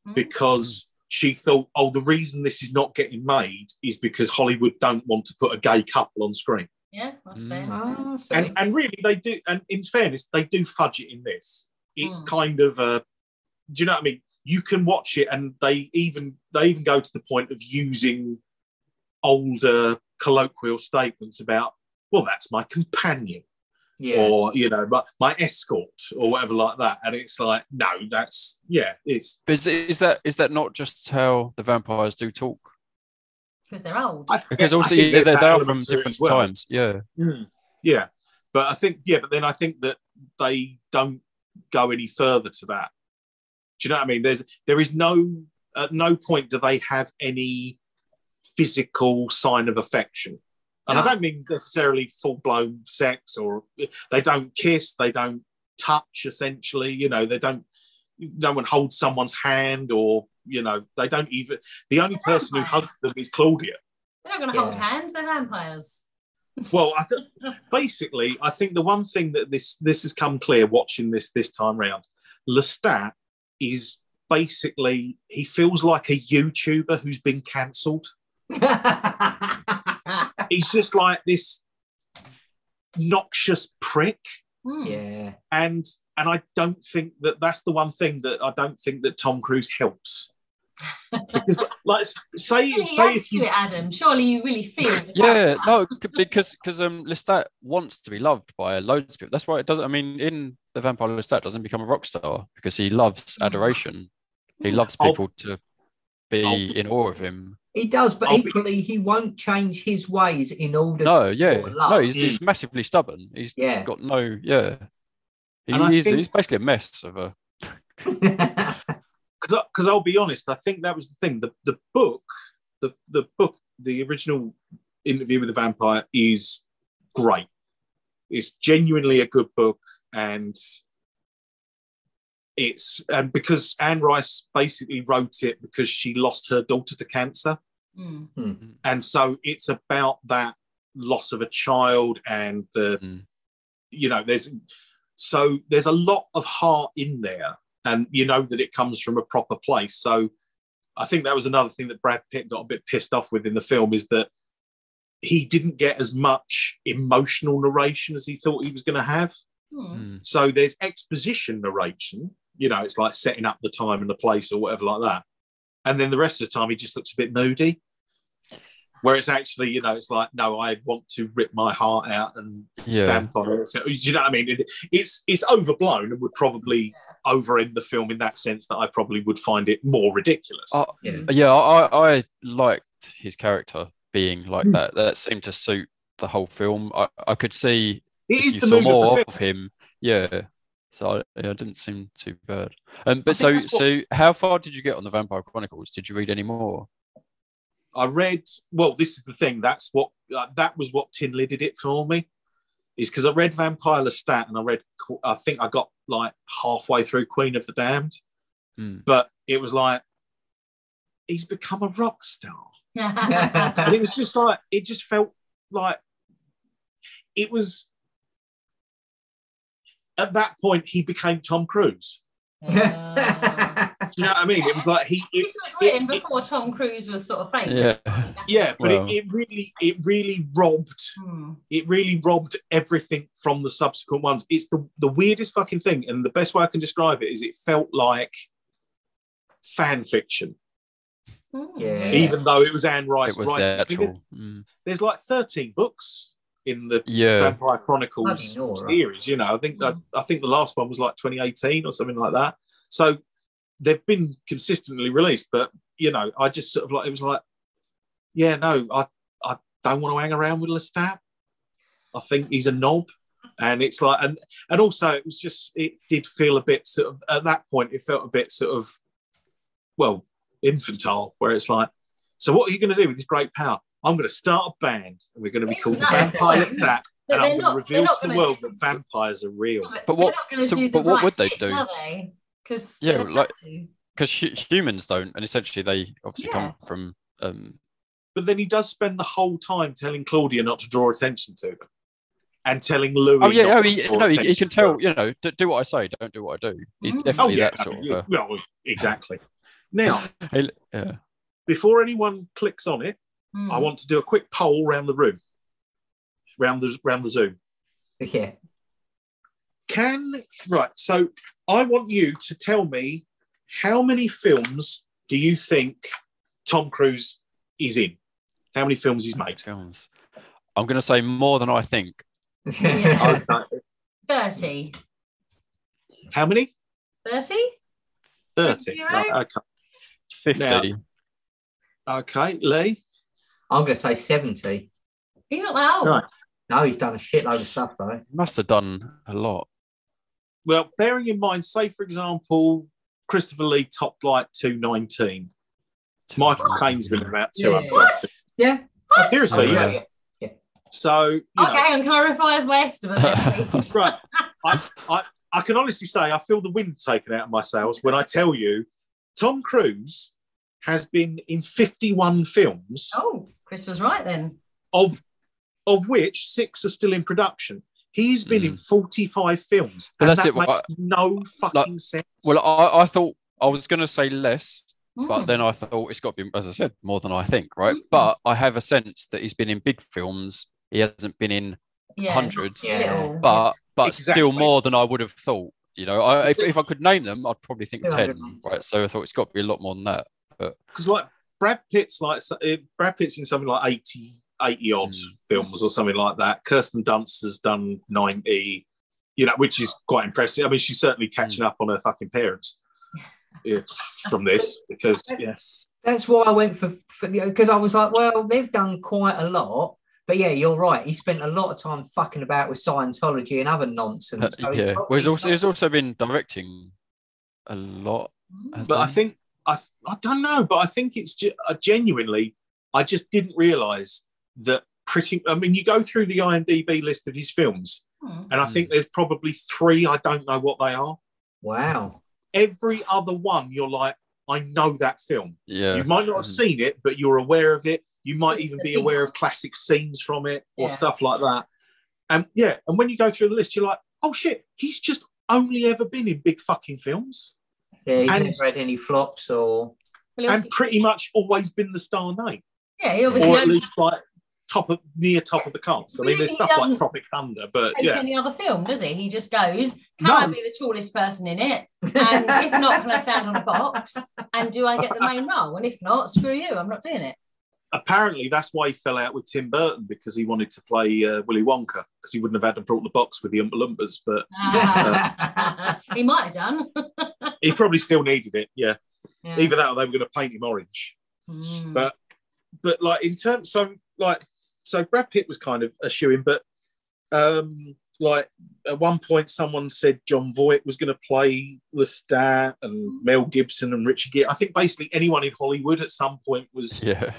Hmm. because she thought, oh, the reason this is not getting made is because Hollywood don't want to put a gay couple on screen. Yeah, that's fair. Ah, so And and really they do and in fairness, they do fudge it in this. It's Mm. kind of a do you know what I mean? You can watch it and they even they even go to the point of using older colloquial statements about, well, that's my companion yeah. or you know, my, my escort or whatever like that. And it's like, no, that's yeah, it's Is, is that is that not just how the vampires do talk? Because they're old. I- Because also yeah, they, that they are from different well. times. Yeah, Mm. Yeah, but I think yeah, but then I think that they don't go any further to that. Do you know what I mean? There's there is no at no point do they have any physical sign of affection, and I don't mean necessarily full blown sex or they don't kiss, they don't touch. Essentially, you know, they don't. No one holds someone's hand, or you know, they don't even. The only They're person who hugs them is Claudia. They're not going to Yeah. hold hands. They're vampires. Well, I think basically, I think the one thing that this this has come clear watching this this time round, Lestat is basically he feels like a YouTuber who's been cancelled. He's just like this noxious prick, Hmm. yeah. and and I don't think that that's the one thing that I don't think that Tom Cruise helps. Because, like, say Really say adds if to you it, Adam. Surely you really feel. yeah. No, because because um, Lestat wants to be loved by loads of people. That's why it doesn't. I mean, in the vampire Lestat doesn't become a rock star because he loves Mm. adoration. He loves I'll- people to be I'll- in awe of him. He does, but I'll be- equally, he won't change his ways in order No, to yeah, support love. no, he's, he's massively stubborn. He's yeah. got no, yeah, He, he's, think- he's basically a mess of a. because because I'll be honest, I think that was the thing. The the book, the the book, the original interview with the vampire is great. It's genuinely a good book, and it's and because Anne Rice basically wrote it because she lost her daughter to cancer, Mm. and so it's about that loss of a child and the Mm. you know there's so there's a lot of heart in there and you know that it comes from a proper place so i think that was another thing that brad pitt got a bit pissed off with in the film is that he didn't get as much emotional narration as he thought he was going to have. Mm. so there's exposition narration you know it's like setting up the time and the place or whatever like that and then the rest of the time he just looks a bit moody where it's actually you know it's like no i want to rip my heart out and Yeah. stamp on it so, do you know what i mean it, it's it's overblown and would probably over end the film in that sense that i probably would find it more ridiculous Oh, Yeah. Yeah, I, I liked his character being like Hmm. that. That seemed to suit the whole film. I, I could see it if is you the saw more of the of him. Yeah. So I, yeah, it didn't seem too bad. Um, but so what- so how far did you get on the Vampire Chronicles? Did you read any more? I read. Well, this is the thing. That's what uh, that was what Tin did it for me. Is because I read Vampire Lestat and I read. I think I got like halfway through Queen of the Damned, Mm. but it was like he's become a rock star, and it was just like it just felt like it was. At that point, he became Tom Cruise. Uh, Do you know what I mean? It was like he. It, this was written it- it- before Tom Cruise was sort of famous. Yeah. yeah, but Well. it, it really, it really robbed Hmm. it really robbed everything from the subsequent ones. It's the, the weirdest fucking thing. And the best way I can describe it is it felt like fan fiction, Hmm. Yeah. even though it was Anne Rice It was the writing. I There's, actual. mm. there's like 13 books in the Yeah. Vampire Chronicles Bloody Nora. series. You know, I think I, Mm. I think the last one was like 2018 or something like that. So they've been consistently released, but you know, I just sort of like it was like, yeah, no, I I don't want to hang around with Lestat. I think he's a knob, and it's like, and and also it was just it did feel a bit sort of at that point it felt a bit sort of, well, infantile, where it's like, so what are you going to do with this great power? I'm going to start a band, and we're going to be called the Isn't that Vampire the But and I'm going to reveal to the world do- that vampires are real. But, But what- so- but the what right would they do? Because Yeah, like- to. Because humans don't, and essentially they obviously Yeah. come from. Um, But then he does spend the whole time telling Claudia not to draw attention to them, and telling Louis. oh yeah, not oh, to he, draw no, he, he can tell. You know, do, do what I say, don't do what I do. He's Mm. Oh definitely yeah, that sort of. yeah, Uh, well, exactly. Now, he- yeah. before anyone clicks on it, Hmm. I want to do a quick poll around the room, round the round the Zoom. yeah. Can right. So I want you to tell me how many films do you think Tom Cruise is in? How many films he's made? films. I'm going to say more than I think. Yeah. 30. How many? 30? Thirty. Right, okay. Fifty. Okay, Lee. I'm going to say 70. He's not that old. Right. No, he's done a shitload of stuff, though. He must have done a lot. Well, bearing in mind, say for example, Christopher Lee topped like 219. Michael Caine's been about Yeah. 200. What? Yeah. What? Seriously, Oh, yeah. yeah. So, you know, Okay, hang on, can I revise my estimate then, please? right. I, I, I can honestly say I feel the wind taken out of my sails when I tell you Tom Cruise has been in 51 films, Oh, Chris was right then. of, of which six are still in production. He's been in 45 films. But and that's that it, what makes no fucking sense. Well, I, I thought I was going to say less, but Hmm. then I thought it's got to be, as I said, more than I think, right? Mm. But I have a sense that he's been in big films. He hasn't been in, yeah, hundreds. Yeah. but but Exactly. still more than I would have thought. You know, I, if, if I could name them, I'd probably think ten, right? So I thought it's got to be a lot more than that. Because like Brad Pitt's like uh, Brad Pitt's in something like 80, 80 odd Mm. films or something like that. Kirsten Dunst has done 90, you know, which is quite impressive. I mean, she's certainly catching up on her fucking parents yeah, from this because, yeah. That's why I went for, for because I was like, well, they've done quite a lot. but yeah, you're right. He spent a lot of time fucking about with Scientology and other nonsense. Uh, So he's yeah. probably Well, he's also he's also been directing a lot. hasn't But I think I I don't know, but I think it's ge- uh, genuinely. I just didn't realise that pretty. I mean, you go through the IMDb list of his films, Hmm. and I think there's probably three. I don't know what they are. wow. Every other one, you're like, I know that film. yeah. You might not have Mhm. seen it, but you're aware of it. You might even be aware of classic scenes from it or Yeah. stuff like that. And yeah, and when you go through the list, you're like, oh shit, he's just only ever been in big fucking films Yeah, he's And- never had any flops or Well, and pretty much always been the star name, yeah, he obviously or at don't least like top of near top of the cast. I mean, there's stuff like doesn't Tropic Thunder, but yeah, any other film, does he? He just goes, Can I be the tallest person in it? And if not, can I stand on a box? And do I get the main role? And if not, screw you, I'm not doing it. Apparently that's why he fell out with Tim Burton because he wanted to play uh, Willy Wonka because he wouldn't have had to brought the box with the Oompa Loompas, but Ah. he might have done. he probably still needed it. Yeah, Yeah. either that or they were going to paint him orange. Mm. But but like in terms, so like so Brad Pitt was kind of a shoe in, but um like at one point someone said Jon Voight was going to play Lestat and Mel Gibson and Richard Gere. I think basically anyone in Hollywood at some point was Yeah.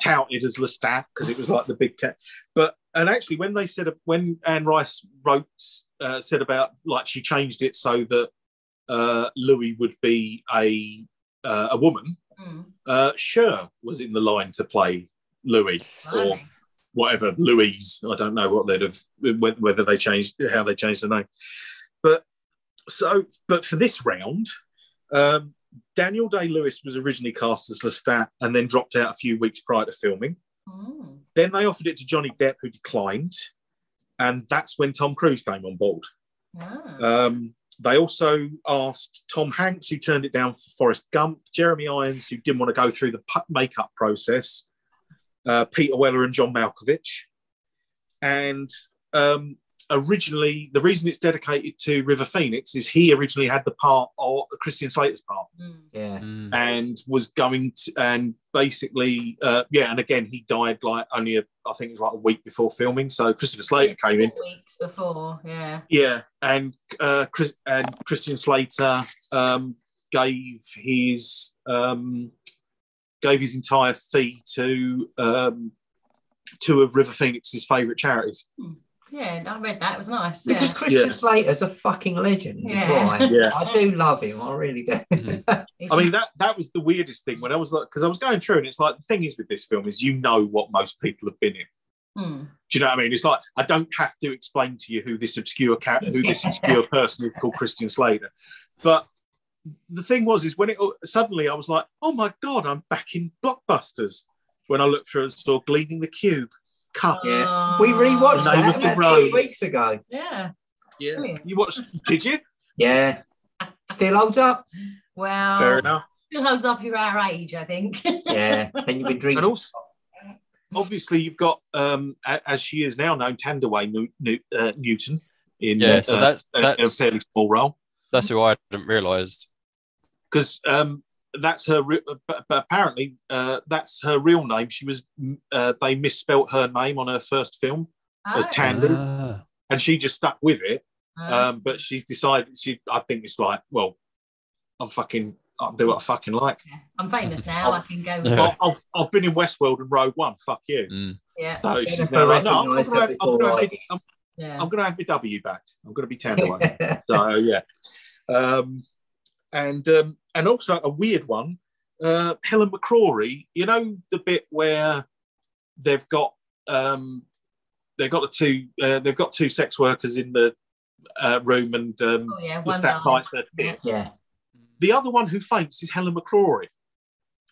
Touted as Lestat because it was like the big cat. But and actually, when they said when Anne Rice wrote uh, said about like she changed it so that uh, Louis would be a uh, a woman, Mm. uh, was in the line to play Louis or whatever Louise. I don't know what they'd have whether they changed how they changed the name. But so, but for this round, um, Daniel Day Lewis was originally cast as Lestat and then dropped out a few weeks prior to filming. Mm. Then they offered it to Johnny Depp, who declined, and that's when Tom Cruise came on board. Ah. Um, they also asked Tom Hanks, who turned it down for Forrest Gump, Jeremy Irons, who didn't want to go through the makeup process, uh, Peter Weller and John Malkovich. And um, originally, the reason it's dedicated to River Phoenix is he originally had the part of Christian Slater's part Mm. yeah. Mm. and was going to, and basically, uh, yeah, and again, he died like only, a, I think it was like a week before filming. So Christopher Slater Yeah, came in. Weeks before, yeah. Yeah, and uh, Chris, and Christian Slater um, gave his um, gave his entire fee to um, two of River Phoenix's favourite charities. Yeah, I read that. It was nice. Because Yeah. Christian Yeah. Slater's a fucking legend. Yeah. why. Yeah. I do love him. I really do. He's- I mean that that was the weirdest thing when I was like because I was going through and it's like the thing is with this film is you know what most people have been in. Hmm. Do you know what I mean? It's like I don't have to explain to you who this obscure cat, who this obscure person is called Christian Slater. But the thing was, is when it suddenly I was like, oh my god, I'm back in blockbusters. When I looked through and saw Gleaming the Cube, Kuffs. Yeah. Ah. we rewatched The Name that of the about three weeks ago. Yeah. Yeah, Brilliant. you watched? Did you? Yeah. Still holds up. Well, Fair enough. still holds up your our age, I think. Yeah. And you've been drinking. And also, obviously, you've got um, as she is now known, Thandiwe New, New, uh, Newton in Yeah, so uh, that's a- a fairly small role. that's who I hadn't realised. because um, that's her. re- But, but apparently, uh, that's her real name. She was. Uh, they misspelt her name on her first film, as Oh. Thandie, Ah. and she just stuck with it. Ah. Um, but she's decided. She. I think it's like, well, I'm fucking. I'll do what I fucking like. Yeah. I'm famous now. I can go. With Yeah. I've, I've, I've been in Westworld and Rogue One. Fuck you. Mm. Yeah. So she's now like, no, I'm gonna have, I'm gonna have. I'm, Yeah. I'm gonna have my W back. I'm gonna be Thandiwe. so yeah um and um and also a weird one uh helen mccrory you know the bit where they've got um they've got the two uh, they've got two sex workers in the uh, room and um Oh yeah. the One stat dies. bites their Yeah. yeah. the other one who faints is helen mccrory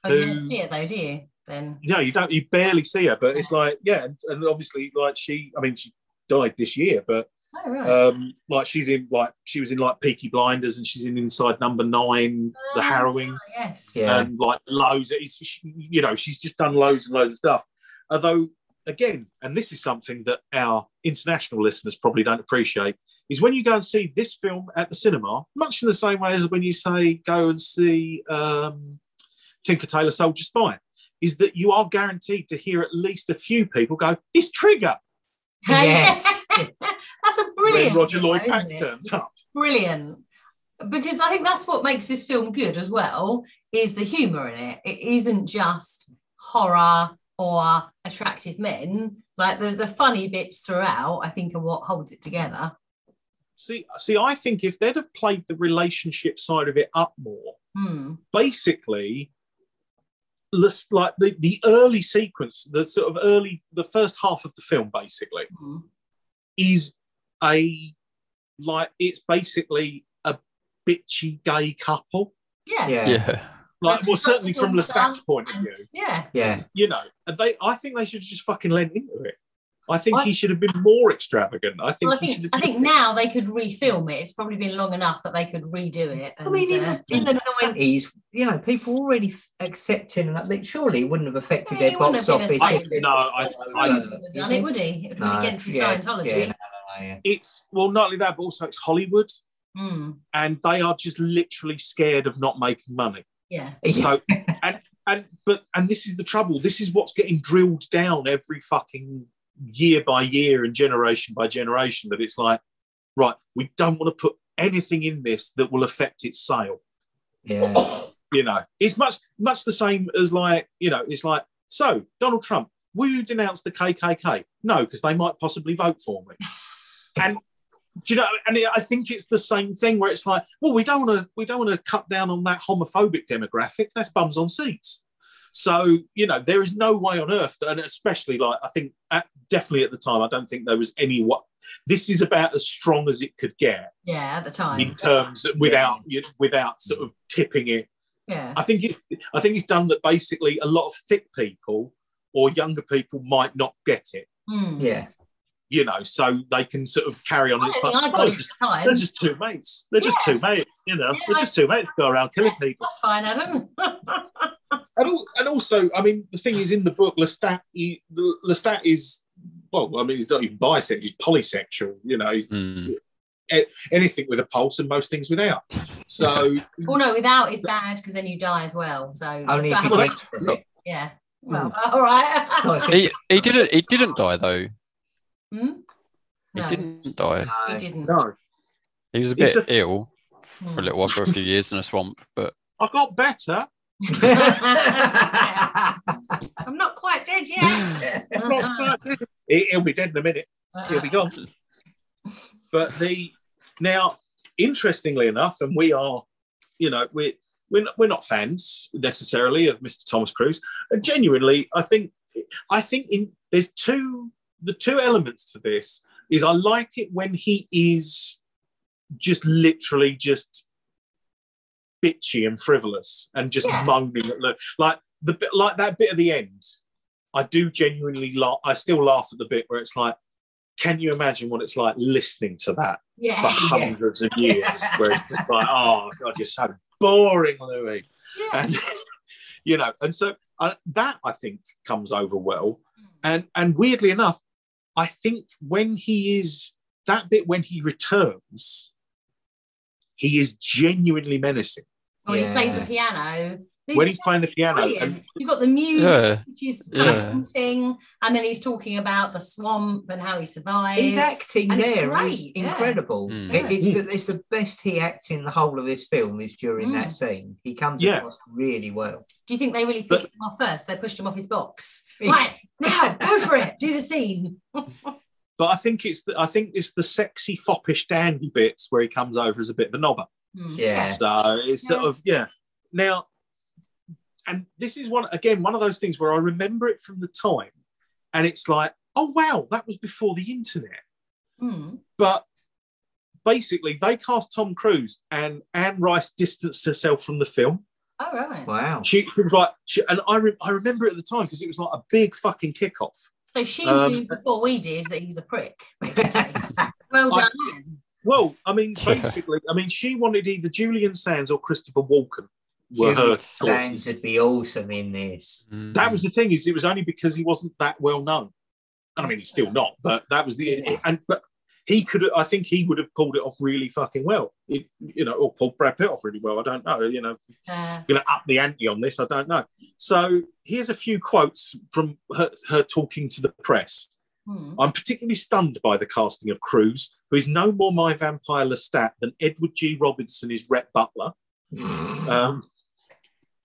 Oh, you don't see it though, do you? Then. you know you don't you barely see her but it's like yeah and, and obviously like she i mean she died this year but Oh right. um like she's in like she was in like peaky blinders and she's in inside number nine the Ah, harrowing Yes. Yeah. and like loads of, she, you know she's just done loads and loads of stuff although again and this is something that our international listeners probably don't appreciate is when you go and see this film at the cinema much in the same way as when you say go and see um tinker tailor soldier spy is that you are guaranteed to hear at least a few people go, "It's Trigger." Yes. that's a When brilliant. Roger Lloyd idea, Pack turns up. brilliant because I think that's what makes this film good as well is the humor in it. It isn't just horror or attractive men. Like the, the funny bits throughout, I think, are what holds it together. See, see, I think if they'd have played the relationship side of it up more, Hmm. basically, like the, the early sequence, the sort of early, the first half of the film, basically, Hmm. Is a like it's basically a bitchy gay couple. Yeah. Yeah. Yeah. Like, Like well, certainly from couple Lestat's point of And- view, yeah. Yeah. you know, and they, I think they should have just fucking lent into it. I think I- he should have been more extravagant. I think Well, I he should think have. I think now they could refilm it. It's probably been long enough that they could redo it. I mean, in and, the, uh, in the 90s, you know, people already f- accepting that. They, surely it wouldn't have affected Yeah, their box office. as if famous. No, I- He I- wouldn't have done it, would he? It would have been against yeah, Scientology. Yeah, no, no, no, yeah. it's well, not only that, but also it's Hollywood, Hmm. and they are just literally scared of not making money. Yeah. So, and and but and this is the trouble. This is what's getting drilled down every fucking year by year and generation by generation. That it's like, right, we don't want to put anything in this that will affect its sale. yeah. You know, it's much much the same as like, you know, it's like, so Donald Trump, will you denounce the KKK? No, because they might possibly vote for me. and do you know? And I think it's the same thing where it's like, well, we don't want to, we don't want to cut down on that homophobic demographic. That's bums on seats. So you know, there is no way on earth, that, and especially like I think, at, definitely at the time, I don't think there was any what. This is about as strong as it could get Yeah. At the time. in terms without without sort of tipping it Yeah. I think it's I think it's done that basically a lot of thick people or younger people might not get it, Hmm. Yeah. You know, so they can sort of carry on. I It's don't like I got oh, just, time. they're just two mates. They're just two mates, you know. Yeah, they're just two mates go around killing people. That's fine, Adam. And, al- and also, I mean, the thing is, in the book, Lestat, he, Lestat is well, I mean, he's not even bisexual; he's polysexual. You know, he's Mm. anything with a pulse and most things without. So, oh no, without is bad because then you die as well. So Only if you But- drink yeah. Well, all right. He, he didn't he didn't die though. Hmm? He No, didn't die. he didn't. no, He was a bit a- ill for a little while, for a few years in a swamp, but I got better. I'm not quite dead yet. He- He'll be dead in a minute. He'll be gone. But the now, interestingly enough, and we are, you know, we're we're not, we're not fans necessarily of Mr. Thomas Cruise. And genuinely, I think I think in there's two the two elements to this is I like it when he is just literally just bitchy and frivolous and just Yeah. moaning at like the bit like that bit at the end. I do genuinely laugh. I still laugh at the bit where it's like, can you imagine what it's like listening to that for Yeah. hundreds of years? Where it's just like, oh god, you're so boring, Louis yeah. and you know and so uh, that i think comes over well and and weirdly enough i think when he is that bit when he returns he is genuinely menacing When he plays the piano. These when he's playing the piano and You've got the music, yeah, which is kind Yeah. of haunting, and then he's talking about the swamp and how he survived. His acting And it's there is great, yeah. incredible. Mm. It- it's, the, it's the best he acts in the whole of this film is during Mm. that scene. He comes Yeah. across really well. Do you think they really But- pushed him off first? They pushed him off his box. Right now, go for it. Do the scene. but i think it's the, i think it's the sexy foppish dandy bits where he comes over as a bit of a knobber Hmm. Yeah. So it's sort of yeah. Now, and this is one again one of those things where I remember it from the time, and it's like, oh wow, that was before the internet. Hmm. But basically, they cast Tom Cruise, and Anne Rice distanced herself from the film. All right. Wow. She, she was like, she, and I re- I remember it at the time because it was like a big fucking kickoff. So she Um, knew before we did that he was a prick. Well done. Anne. Well, I mean, basically, I mean, she wanted either Julian Sands or Christopher Walken. Were her Julian would be awesome in this. Mm. that was the thing is it was only because he wasn't that well known and i mean he's still not but that was the and but he could. I think he would have pulled it off really fucking well. It, you know, or pulled Brad Pitt off really well. I don't know. You know, Uh, going to up the ante on this. I don't know. So here's a few quotes from her, her talking to the press. hmm. I'm particularly stunned by the casting of Cruise, who is no more my vampire Lestat than Edward G. Robinson is Rhett Butler. Um,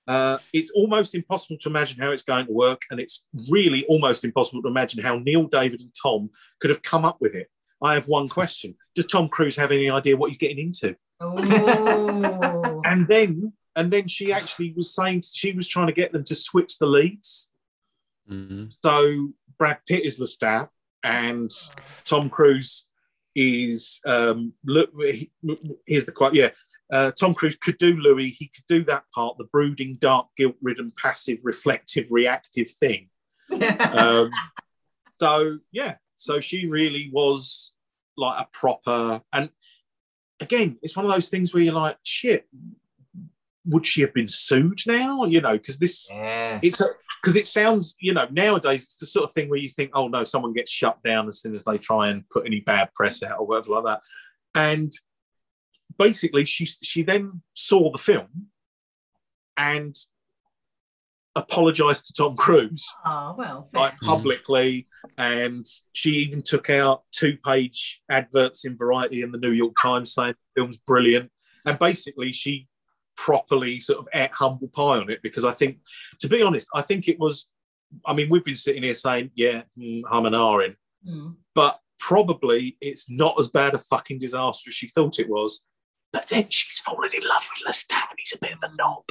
uh, it's almost impossible to imagine how it's going to work, and it's really almost impossible to imagine how Neil, David, and Tom could have come up with it. I have one question: Does Tom Cruise have any idea what he's getting into? Ooh. And then, and then she actually was saying she was trying to get them to switch the leads. Mhm. So Brad Pitt is Lestat, and Tom Cruise is um, look. he- Here's the quote. Yeah, uh, Tom Cruise could do Louis. He could do that part, the brooding, dark, guilt-ridden, passive, reflective, reactive thing. Um, so yeah, so she really was like a proper. And again, it's one of those things where you're like, shit. Would she have been sued now? You know, because this yeah. it's because it sounds you know nowadays it's the sort of thing where you think oh no someone gets shut down as soon as they try and put any bad press out or whatever like that and basically she she then saw the film and apologized to tom cruise oh, well, fair. like publicly. And she even took out two page adverts in variety and the new york times saying the film's brilliant. And basically she properly sort of ate humble pie on it because i think to be honest i think it was i mean we've been sitting here saying yeah mm, i'm an in Hmm. but probably it's not as bad a fucking disaster as she thought it was but then she's fallen in love with lestat and he's a bit of a knob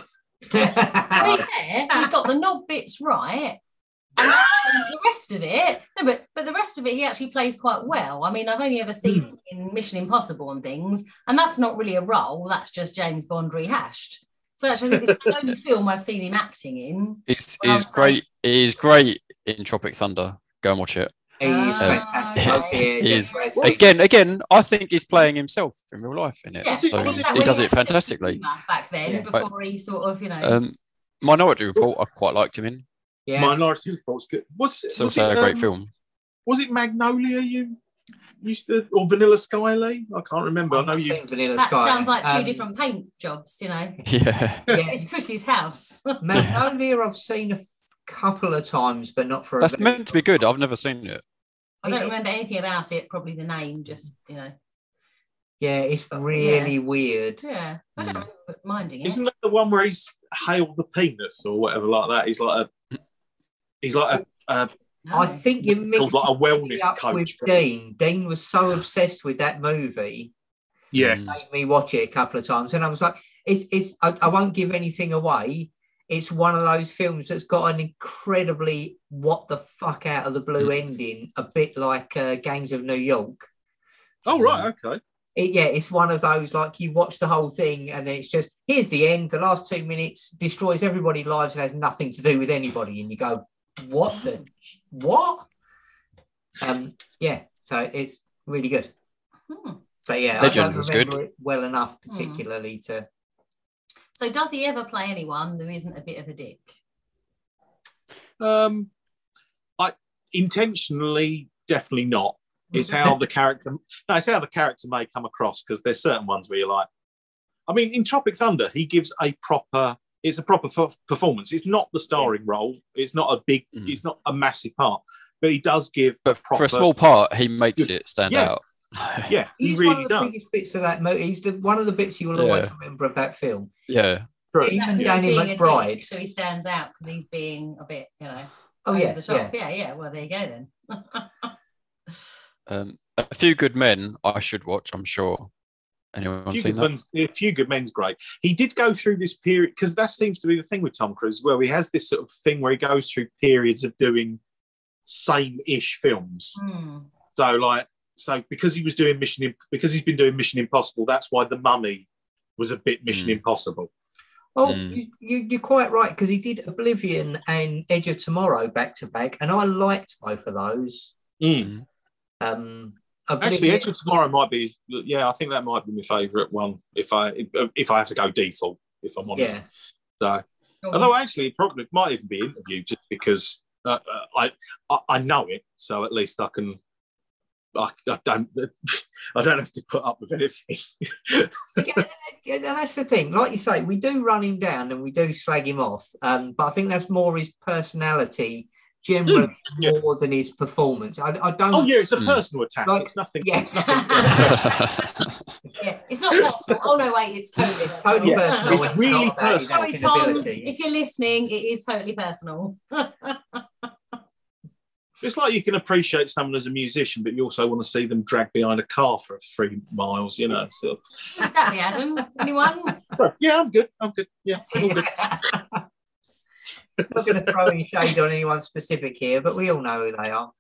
To be fair, he's got the knob bits right. And the rest of it, no, but but the rest of it, he actually plays quite well. I mean, I've only ever seen hmm. him in Mission Impossible and things, and that's not really a role. That's just James Bond rehashed. So actually, it's the only film I've seen him acting in. He's, he's so- great. He's great in Tropic Thunder. Go and watch it. He is Ah, fantastic. okay. Okay, He is- Jeff West. Again, again, I think he's playing himself in real life in it. Yeah, so he, he does it fantastically. back then, Yeah. before he sort of, you know. Um, Minority Report, I quite liked him in. yeah. minority report's good was, It's was also it, a great um, film. was it magnolia you used to or vanilla sky lee i can't remember i I've know you Vanilla that Sky. sounds like two Um, different paint jobs, you know. Yeah, Yeah, It's Chrissy's house. Magnolia, I've seen a f- couple of times, but not for. a that's very meant to be good. time. I've never seen it. I don't remember anything about it, probably the name, just, you know. Yeah, it's But, really weird. Yeah, I don't Hmm. remember minding it. Isn't that the one where he's Hail the penis or whatever like that? He's like a he's like a, a No. I think you mixed Called like a wellness up coach, with. Dean. Dean was so obsessed with that movie, yes. made me watch it a couple of times, and I was like, "It's, it's." I, I won't give anything away. It's one of those films that's got an incredibly what the fuck out of the blue Hmm. ending, a bit like uh, Gangs of New York. Oh right, okay. It, yeah, it's one of those like you watch the whole thing and then it's just here's the end. The last two minutes destroys everybody's lives and has nothing to do with anybody, and you go, "What the what?" Um, yeah, so it's really good. Hmm. So yeah, Legend I don't was remember good. it well enough, particularly to. So does he ever play anyone who isn't a bit of a dick? Um I intentionally definitely not. It's how the character no, it's how the character may come across because there's certain ones where you're like I mean in Tropic Thunder he gives a proper it's a proper f- performance. It's not the starring role. It's not a big Mhm. it's not a massive part, but he does give But proper for a small part, he makes Good. it stand Yeah. out. Yeah, he He's really one of the does. biggest bits of that movie. He's the one of the bits you will always Yeah. remember of that film. yeah. True. Is that he's Danny being a dick, McBride. so he stands out because he's being a bit, you know, Oh yeah, the yeah. top. Yeah. yeah, Well, there you go then. Um, a few good men I should watch. I'm sure. Anyone Few seen that? Men, a few good men's great. He did go through this period because that seems to be the thing with Tom Cruise, where he has this sort of thing where he goes through periods of doing same-ish films. Hmm. So like, so because he was doing Mission, because he's been doing Mission Impossible, that's why The Mummy was a bit Mission Mm. Impossible. Oh, Mm. you, you, you're quite right because he did Oblivion and Edge of Tomorrow back to back, and I liked both of those. Mm. Um, Actually, Edge of Tomorrow might be, yeah, I think that might be my favourite one if I if I have to go default. If I'm honest, yeah, so although actually it probably might even be interviewed just because uh, uh, I, I I know it, so at least I can I, I don't I don't have to put up with anything. yeah, yeah, that's the thing. Like you say, we do run him down and we do slag him off. Um, but I think that's more his personality generally Mm, yeah. more than his performance. I, I don't. oh yeah, it's a Mm. personal attack. Like- it's nothing. Yeah. It's nothing. yeah, it's not personal. Oh no, wait, it's totally personal. Totally Yeah, personal. it's and really not about his personal. Sorry, Tom. If you're listening, it is totally personal. It's like you can appreciate someone as a musician, but you also want to see them dragged behind a car for three miles. You know. So Exactly, Adam. Anyone? yeah, I'm good. I'm good. Yeah, I'm all good. I'm not going to throw any shade on anyone specific here, but we all know who they are.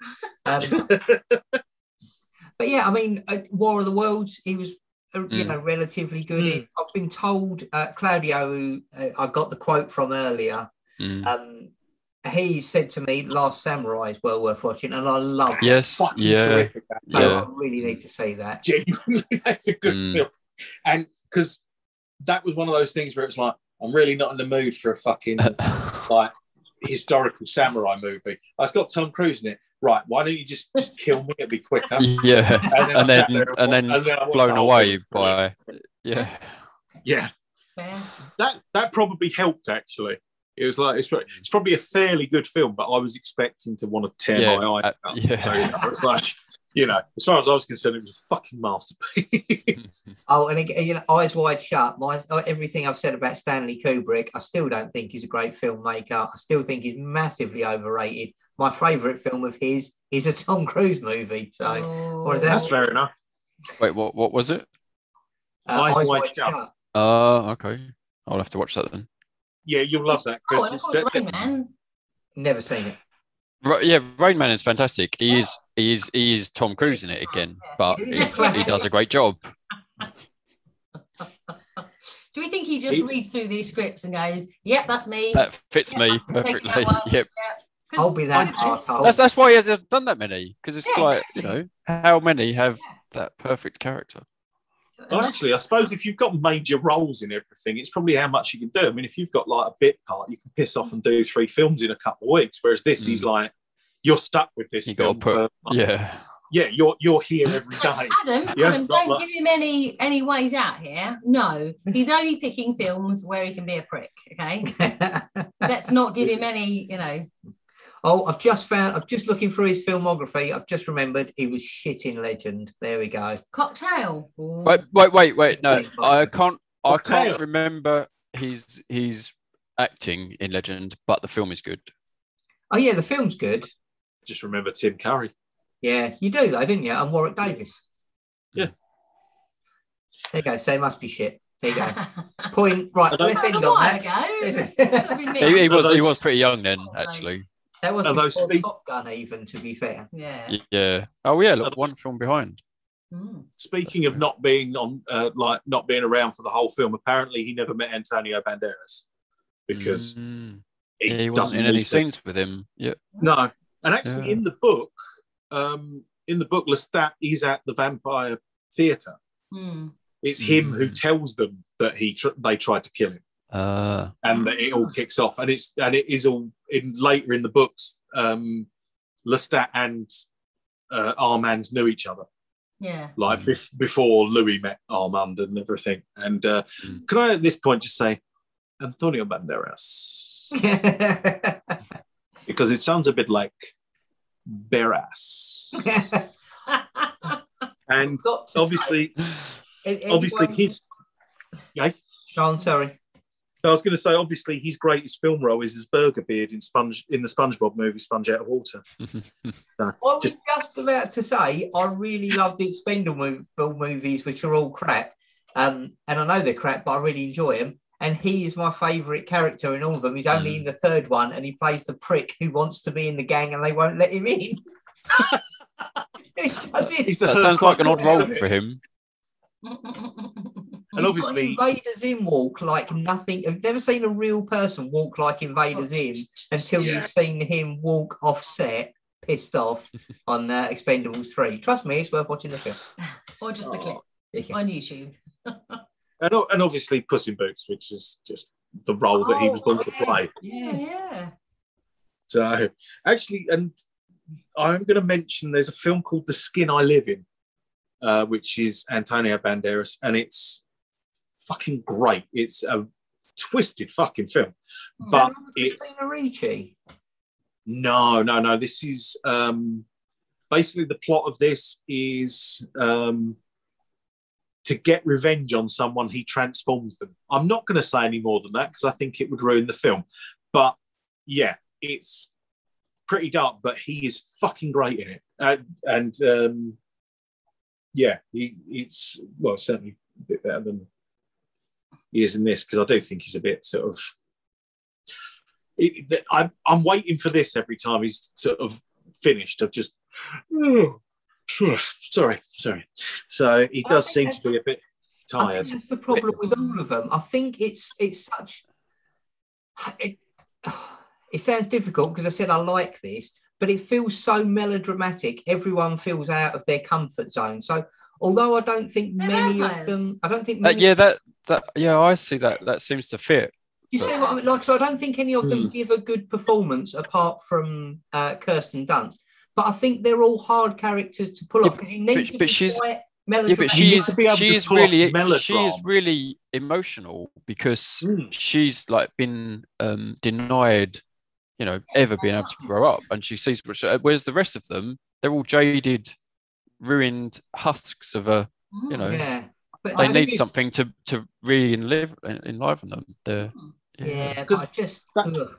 Um, but yeah, I mean, uh, War of the Worlds, he was, uh, you Mm. know, relatively good. Mm. I've been told, uh, Claudio, who uh, I got the quote from earlier, Mm. um, he said to me, Last Samurai is well worth watching, and I love it. Yes, Fucking yeah. terrific, Yeah. I really need to see that. genuinely that's a good Mm. film and because that was one of those things where it's like i'm really not in the mood for a fucking like historical samurai movie it's got tom cruise in it right why don't you just just kill me it'd be quicker yeah, I and then and wa- then I watched blown away thing. by yeah. yeah Fair. that that probably helped actually it was like it's, it's probably a fairly good film but i was expecting to want to tear Yeah, my eye uh, out yeah. So, it's like you know as far as i was concerned it was a fucking masterpiece Oh, and again, you know, eyes wide shut. My uh, everything I've said about Stanley Kubrick, I still don't think he's a great filmmaker. I still think he's massively overrated. My favourite film of his is a Tom Cruise movie. So Oh. what is that? that's fair enough Wait, what? What was it? uh, Eyes Wide Shut. Uh okay. I'll have to watch that then. Yeah you'll love that chris Oh, and of It's- course, Rain Man. Never seen it. Right, yeah, Rain Man is fantastic. He is he is he is Tom Cruise in it again, but It is a it's, he does a great job. Do we think he just He- reads through these scripts and goes, "Yep, that's me"? That fits me I'll perfectly. that. Yep. I'll be that asshole. That's that's why he hasn't done that many because it's Yeah, like you know how many have that perfect character. Well, actually, I suppose if you've got major roles in everything, it's probably how much you can do. I mean, if you've got like a bit part, you can piss off and do three films in a couple of weeks. Whereas this, he's hmm. like, you're stuck with this. You got to put for- yeah. yeah, you're you're here every day. Adam, Yeah, Adam, don't like- give him any any ways out here. No, he's only picking films where he can be a prick. Okay, let's not give him any. You know, oh, I've just found. I'm just looking through his filmography. I've just remembered he was shit in Legend. There we go. cocktail. Wait, wait, wait, wait. No, I can't. I Cocktail. can't remember his his acting in Legend, but the film is good. Oh yeah, the film's good. Just remember Tim Curry. Yeah, you do though, didn't you? And Warwick Davis. Yeah. There you go. So it must be shit. There you go. Point. Right. I don't- Let's end on that. ago. Yes. It's sort of been He, he was he was pretty young then, Oh, actually. That was Are those before speak- Top Gun, even to be fair. Yeah. Yeah. Oh yeah, look, one film behind. Mm. Speaking of not being on, uh, like not being around for the whole film, apparently he never met Antonio Banderas because Mm. he, Yeah, he doesn't wasn't in any to. scenes with him. Yeah. No, and actually Yeah. in the book, um, in the book, Lestat is at the Vampire Theatre. Mm. It's him who Mm. tells them that he tr- they tried to kill him, Uh, and that it all kicks off. And it's and it is all in later in the books. Um, Lestat and uh, Armand knew each other, Yeah. like Mm. bef- before Louis met Armand and everything. And uh, Mm. can I at this point just say Antonio Banderas because it sounds a bit like Beras, and Got to obviously, say, obviously anyone- his. Sean, sorry. I was going to say, obviously, his greatest film role is his burger beard in Sponge in the SpongeBob movie, Sponge Out of Water. I was Just- just about to say, I really love the Expendable movies, which are all crap. Um, and I know they're crap, but I really enjoy them. And he is my favourite character in all of them. He's only Mm. in the third one, and he plays the prick who wants to be in the gang, and they won't let him in. He it. He's that sounds like an odd role for him. And obviously- He's got Invader Zim walk like nothing. I've never seen a real person walk like Invader Zim until Yeah. you've seen him walk off set, pissed off on uh, Expendables 3. Trust me, it's worth watching the film. or just the clip Yeah. on YouTube. And, and obviously Puss in Boots, which is just the role that he was Oh, born to play. Yeah. Yeah. So actually, and I'm going to mention there's a film called The Skin I Live In, uh, which is Antonio Banderas, and it's fucking great. It's a twisted fucking film, but it's Ricci. no, no, no. This is um, basically the plot of this is um, to get revenge on someone. He transforms them. I'm not going to say any more than that because I think it would ruin the film. But yeah, it's pretty dark, but he is fucking great in it, and, and um, yeah, he, it's well certainly a bit better than he is in this because I do think he's a bit sort of. It, I'm I'm waiting for this every time he's sort of finished. I've just, oh, sorry, sorry. So he does seem to be a bit tired. that's the problem with all of them. I think it's it's such. It, it sounds difficult because I said I like this, but it feels so melodramatic. Everyone feels out of their comfort zone. So although I don't think They're many of them, I don't think Uh, many. yeah, that that yeah, I see that. That seems to fit. You see what I mean? Like, so I don't think any of them Hmm. give a good performance apart from uh, Kirsten Dunst. But I think they're all hard characters to pull Yeah, off because he needs but- to but be she's- quite Yeah, but she needs is to be able she to is pull off really she is melodrama. really emotional because Mm. she's like been um, denied, you know, ever being able to grow up, and she sees what. She, whereas the rest of them, they're all jaded, ruined husks of a. You know, yeah, but They need something to to really enliv- enliven them. They're Yeah, but 'Cause I just that- ugh.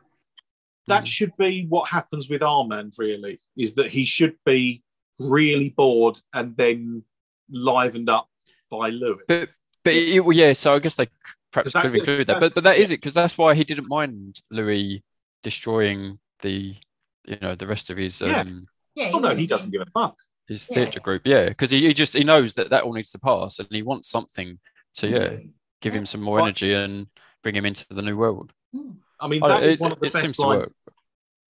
that Mm. should be what happens with Armand, really, is that he should be really bored and then livened up by Louis. But but it, well, yeah, so I guess they perhaps could that's have it, included that. that- But but that is yeah. it because that's why he didn't mind Louis destroying the you know the rest of his Yeah. um Yeah, oh no, he doesn't give a fuck. his Yeah. theatre group. Yeah, because he, he just he knows that that all needs to pass, and he wants something to yeah give him some more Right. energy and bring him into the new world. Mm. I mean, that is it- one of the seems best to work. lines.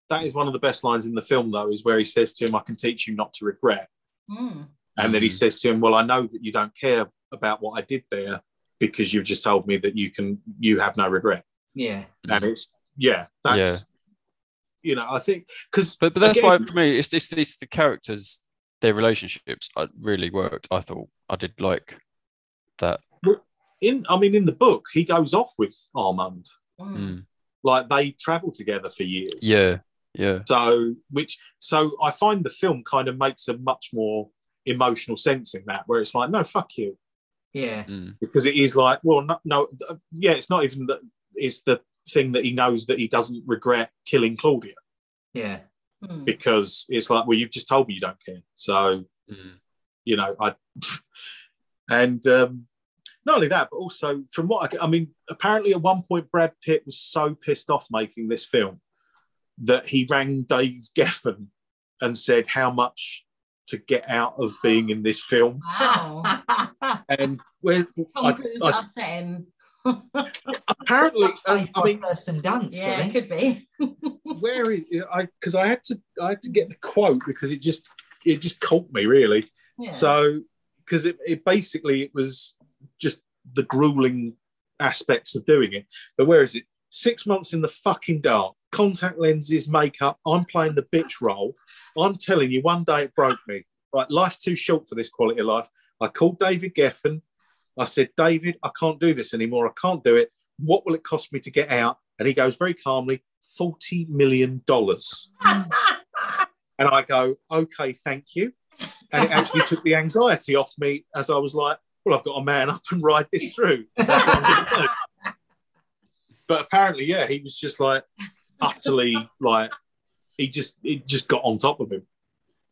That is one of the best lines in the film, though, is where he says to him, "I can teach you not to regret," Mm. and then he Mm. says to him, "Well, I know that you don't care about what I did there because you've just told me that you can, you have no regret." yeah. And it's yeah, that's you know, I think because But but that's why for me it's it's, it's the characters, their relationships uh, really worked. I thought I did like that. in I mean in the book he goes off with Armand. Mm. Like they travel together for years. Yeah, yeah. So which so I find the film kind of makes a much more emotional sense in that where it's like no fuck you Yeah, Mm. because it is like well no, no yeah it's not even that it's the thing that he knows that he doesn't regret killing Claudia yeah. Mm. because it's like well you've just told me you don't care so Mm. you know I and um not only that but also from what I, I mean apparently at one point Brad Pitt was so pissed off making this film that he rang Dave Geffen and said how much to get out of being in this film Wow. and where Tom I- Cruise I- upset him. Apparently um, Played I by mean Kirsten Dunst. yeah, it could be. where is I because I had to I had to get the quote because it just it just caught me really Yeah. So, because it, it basically it was just the grueling aspects of doing it. But where is it? Six months in the fucking dark, contact lenses, makeup. I'm playing the bitch role. I'm telling you, one day it broke me. Right, life's too short for this quality of life. I called David Geffen. I said, David, I can't do this anymore. I can't do it. What will it cost me to get out? And he goes very calmly, $40 million. And I go, okay, thank you. And it actually took the anxiety off me as I was like, well, I've got to man up and ride this through. That's what I'm gonna do. But apparently, yeah, he was just like utterly like he just he just got on top of him.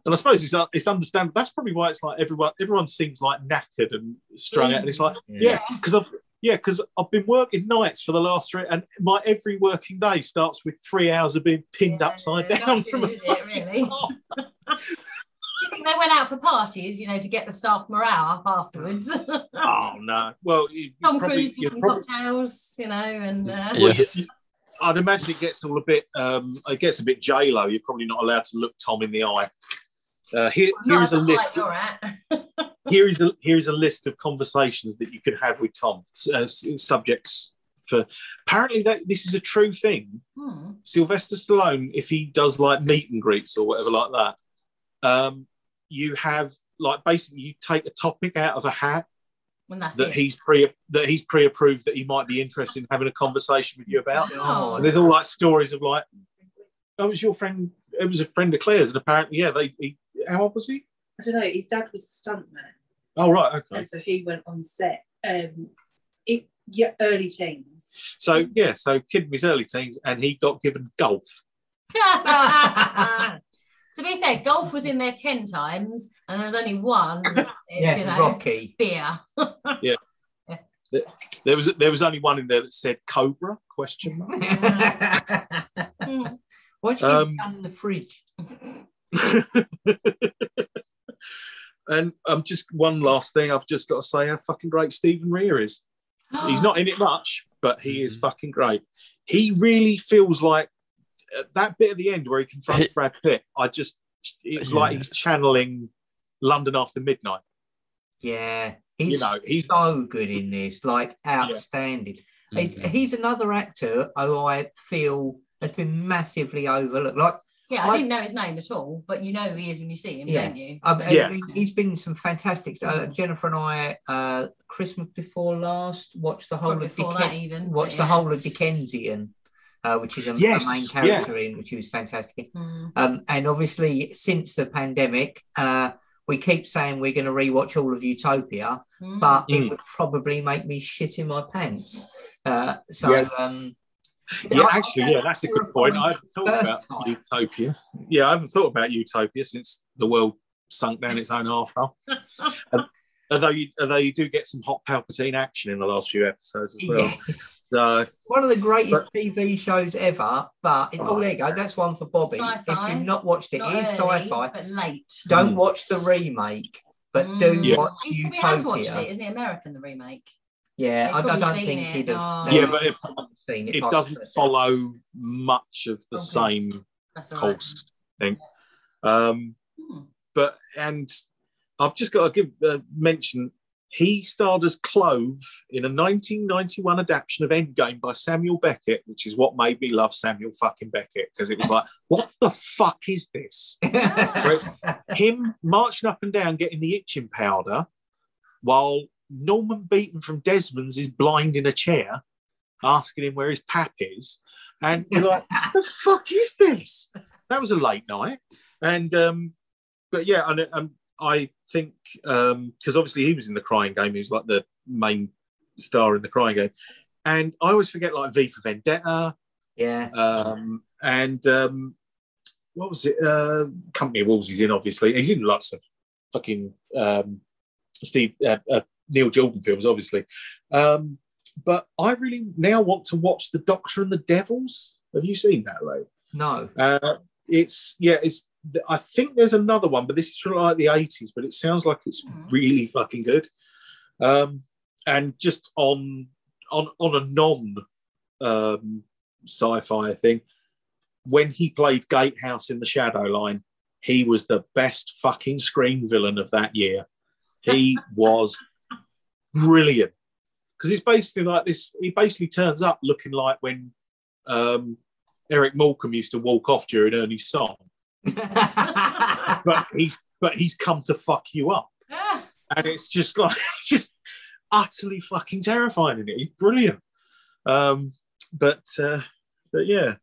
And I suppose it's it's understandable. That's probably why it's like everyone everyone seems like knackered and strung out. And it's like, yeah, because I've yeah, because I've been working nights for the last three, and my every working day starts with three hours of being pinned Yeah, upside nothing, down from a it, really? car. Do you think they went out for parties, you know, to get the staff morale up afterwards? Oh no! Well, you, you Tom probably, Cruise did some probably, cocktails, you know, and uh, Well, you- Yes. you- I'd imagine it gets all a bit. Um, it gets a bit J Lo. You're probably not allowed to look Tom in the eye. Uh, here, here is a list. height. Here is a here is a list of conversations that you could have with Tom. Uh, subjects for. Apparently, that this is a true thing. Hmm. Sylvester Stallone, if he does like meet and greets or whatever like that, um, you have like basically you take a topic out of a hat that it. he's pre that he's pre-approved that he might be interested in having a conversation with you about. Oh. And there's all like stories of like, oh, was your friend. It was a friend of Claire's, and apparently, yeah, they. He, how old was he? I don't know. His dad was a stuntman, Oh, right, okay. and so he went on set. Um, it yeah, early teens. So yeah, so kid in his early teens, and he got given golf. to be fair, golf was in there 10 times and there was only one, yeah, you know, Rocky. beer. Yeah. There was there was only one in there that said Cobra question mark. Hmm. Why'd you Um, in the fridge? and um, just one last thing, I've just got to say how fucking great Stephen Rea is. He's not in it much, but he is Mhm. fucking great. He really feels like uh, that bit at the end where he confronts He- Brad Pitt. I just it's like he's channeling London after midnight. Yeah, he's You know, he's so good in this, like outstanding. He- Mhm. He's another actor who I feel has been massively overlooked. Like, Yeah, I I- didn't know his name at all, but you know who he is when you see him, Yeah. don't you? I, I Yeah. mean, he's been some fantastic. Uh, Jennifer and I, uh, Christmas before last, watched the whole Probably of before Dicken- that even. watched but the whole of Dickensian, uh, which is a, a Yes, main yeah. character in, which he was fantastic. yeah. Hmm. Um, and obviously, since the pandemic, uh, we keep saying we're going to rewatch all of Utopia, Hmm. but Mm. it would probably make me shit in my pants. Uh, so, Yeah. um, Yeah, I- actually, yeah, that's a good point. I haven't thought about time. Utopia. Yeah, I haven't thought about Utopia since the world sunk down its own half hole. Um, although you, although you do get some hot Palpatine action in the last few episodes as well. yes. So One of the greatest TV shows ever, but it, oh, there you go. That's one for Bobby. Sci-fi. If you've not watched it, Not it is early, sci-fi. but late. Don't Mm. watch the remake, but do Hmm. Yeah. watch He probably has watched it, isn't it? American, the remake. Yeah, I, I don't think it. he'd have. No, Yeah, but it- seen it, it doesn't follow much of the Okay. same That's all right. course thing. Um, Hmm. but and I've just got to give uh, mention he starred as Clov in a 1991 adaptation of Endgame by Samuel Beckett, which is what made me love Samuel fucking Beckett because it was like, what the fuck is this? Where it's him marching up and down getting the itching powder while Norman Beaton from Desmond's is blind in a chair asking him where his pap is. And you're like, the fuck is this? That was a late night. And um, but yeah, and, and I think um because obviously he was in the crying game, he was like the main star in the crying game. And I always forget like V for Vendetta, yeah, um, and um, what was it? Uh, Company of Wolves. He's in obviously. He's in lots of fucking um, Steve uh, uh, Neil Jordan films, obviously. Um, but I really now want to watch The Doctor and the Devils. Have you seen that, Ray? no. Uh, it's yeah, it's. I think there's another one, but this is from like the 80s. But it sounds like it's Hmm. really fucking good. Um, and just on on on a non um, sci-fi thing, when he played Gatehouse in the Shadow Line, he was the best fucking screen villain of that year. He was brilliant because it's basically like this. He basically turns up looking like when um, Eric Morecambe used to walk off during Ernie's song, but he's but he's come to fuck you up and it's just like just utterly fucking terrifying in it. He's brilliant. Um, but uh, but yeah.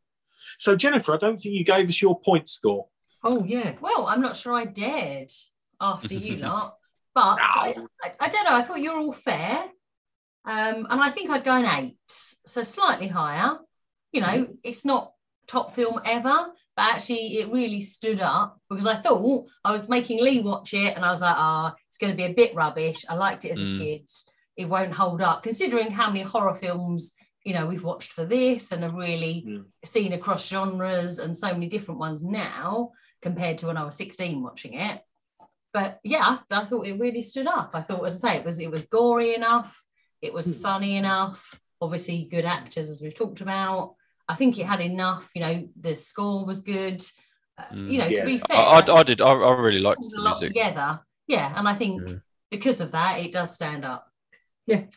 So Jennifer, I don't think you gave us your point score. oh yeah. well, I'm not sure I dared after you lot, but I, I, I don't know. I thought you were all fair. Um, and I think I'd go an eight, so slightly higher. You know, it's not top film ever, but actually it really stood up because I thought I was making Lee watch it and I was like, ah, it's going to be a bit rubbish. I liked it as Mm. a kid. It won't hold up, considering how many horror films, you know, we've watched for this and have really Mm. seen across genres and so many different ones now compared to when I was 16 watching it. But yeah, I, I thought it really stood up. I thought, as I say, it was it was gory enough, it was Mm. funny enough, obviously good actors as we've talked about. I think it had enough, you know, the score was good. Uh, Mm. you know, Yeah. to be fair, I, I, I did. I, I really liked pulled the a lot music. together. Yeah, and I think Yeah. because of that, it does stand up.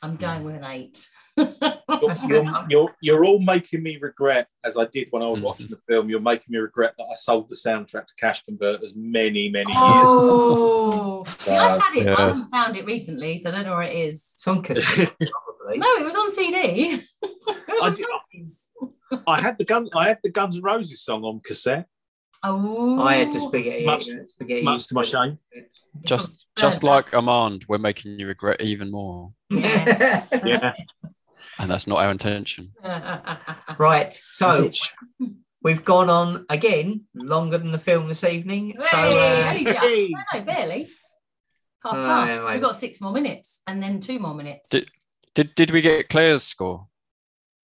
I'm going with an eight. You're, you're, you're, you're all making me regret, as I did when I was mm. watching the film, you're making me regret that I sold the soundtrack to Cash Converters many, many years ago. Oh, yeah, I've had it. Yeah. I haven't found it recently, so I don't know where it is. It's on cassette, probably. No, it was on CD. was I on did- CDs. I had the gun. I had the Guns N' Roses song on cassette, Oh, I had the spaghetti. Much- spaghetti much to my shame. Just just like Armand, we're making you regret even more. Yes. Yeah. And that's not our intention. Right. So Bitch. we've gone on again longer than the film this evening. So uh, only just. Hey. No, no, barely. Half Uh, past. right. We've got six more minutes and then two more minutes. Did- Did did we get Claire's score?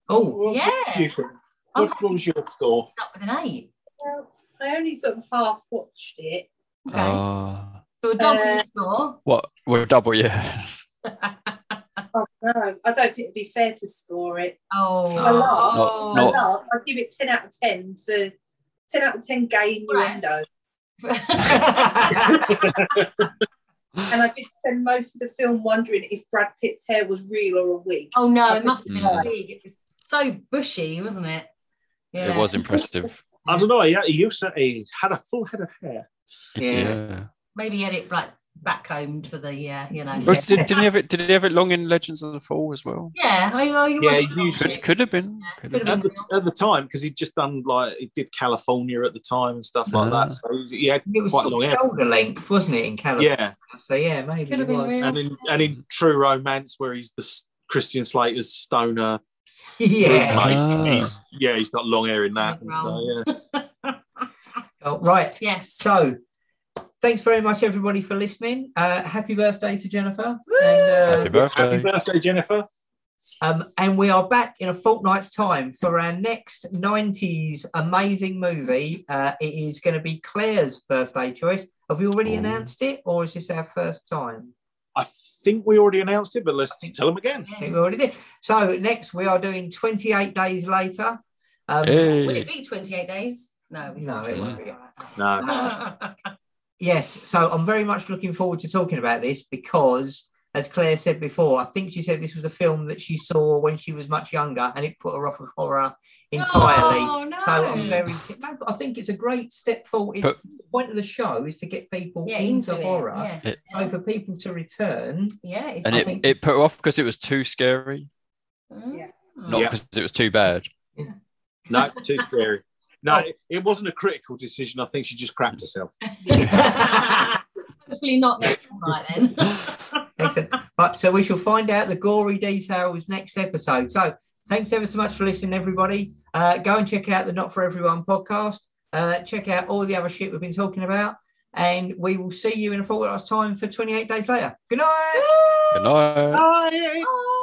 oh, What- Yeah. What, did you What, what was your score? up with an eight. Well, I only sort of half watched it. Okay. Uh, so a double uh, score. what? We're double, yeah. Oh no, I don't think it'd be fair to score it. Oh, A lot. Not- A lot. I'd give it 10 out of 10 for 10 out of 10 gay innuendo. And I did spend most of the film wondering if Brad Pitt's hair was real or a wig. oh no, it must have been a Mm. wig. It was so bushy, wasn't it? It was impressive. I don't know. He, he used to. He had a full head of hair. Yeah. Yeah. Maybe he had it like backcombed for the uh, you know. But did, did he have it? Did he have it long in Legends of the Fall as well? Yeah, I, I, Yeah, I- you Could could have been. Could Could've been. At the, at the time, because he'd just done like he did Kalifornia at the time and stuff like Ah. that. So he, was- he had it was quite sort long of hair. shoulder length, wasn't it, in Kalifornia? Yeah, So yeah, maybe Could have been and in and in True Romance, where he's the Christian Slater's stoner Yeah. roommate, Ah. he's yeah, he's got long hair in that. And so, yeah. Oh, right. Yes. So, thanks very much, everybody, for listening. Uh, happy birthday to Jennifer. Woo! And, uh, Happy birthday. Happy birthday, Jennifer. Um, and we are back in a fortnight's time for our next 90s amazing movie. Uh, it is going to be Claire's birthday choice. Have we already Oh. announced it, or is this our first time? I think we already announced it, but let's think- tell them again. I think we already did. So, next we are doing 28 days later. Um, Will it be 28 days? No. we No, it won't be. No. Yes, so I'm very much looking forward to talking about this because, as Claire said before, I think she said this was a film that she saw when she was much younger and it put her off of horror entirely. Oh, no. So I'm very. No, but I think it's a great step forward. It's, But- the point of the show is to get people yeah, into, into, horror. It. Yes. So for people to return, yeah, it's And I it, think- it put her off because it was too scary, Mm. Yeah. not Yeah. because it was too bad. No, too scary. No, Oh. it, it wasn't a critical decision. I think she just crapped herself. Hopefully not next time, right then. excellent. But so we shall find out the gory details next episode. So thanks ever so much for listening, everybody. Uh, go and check out the Not for Everyone podcast. Uh, check out all the other shit we've been talking about, and we will see you in a fortnight's time for 28 days later. Good night. Good night. Bye. Bye.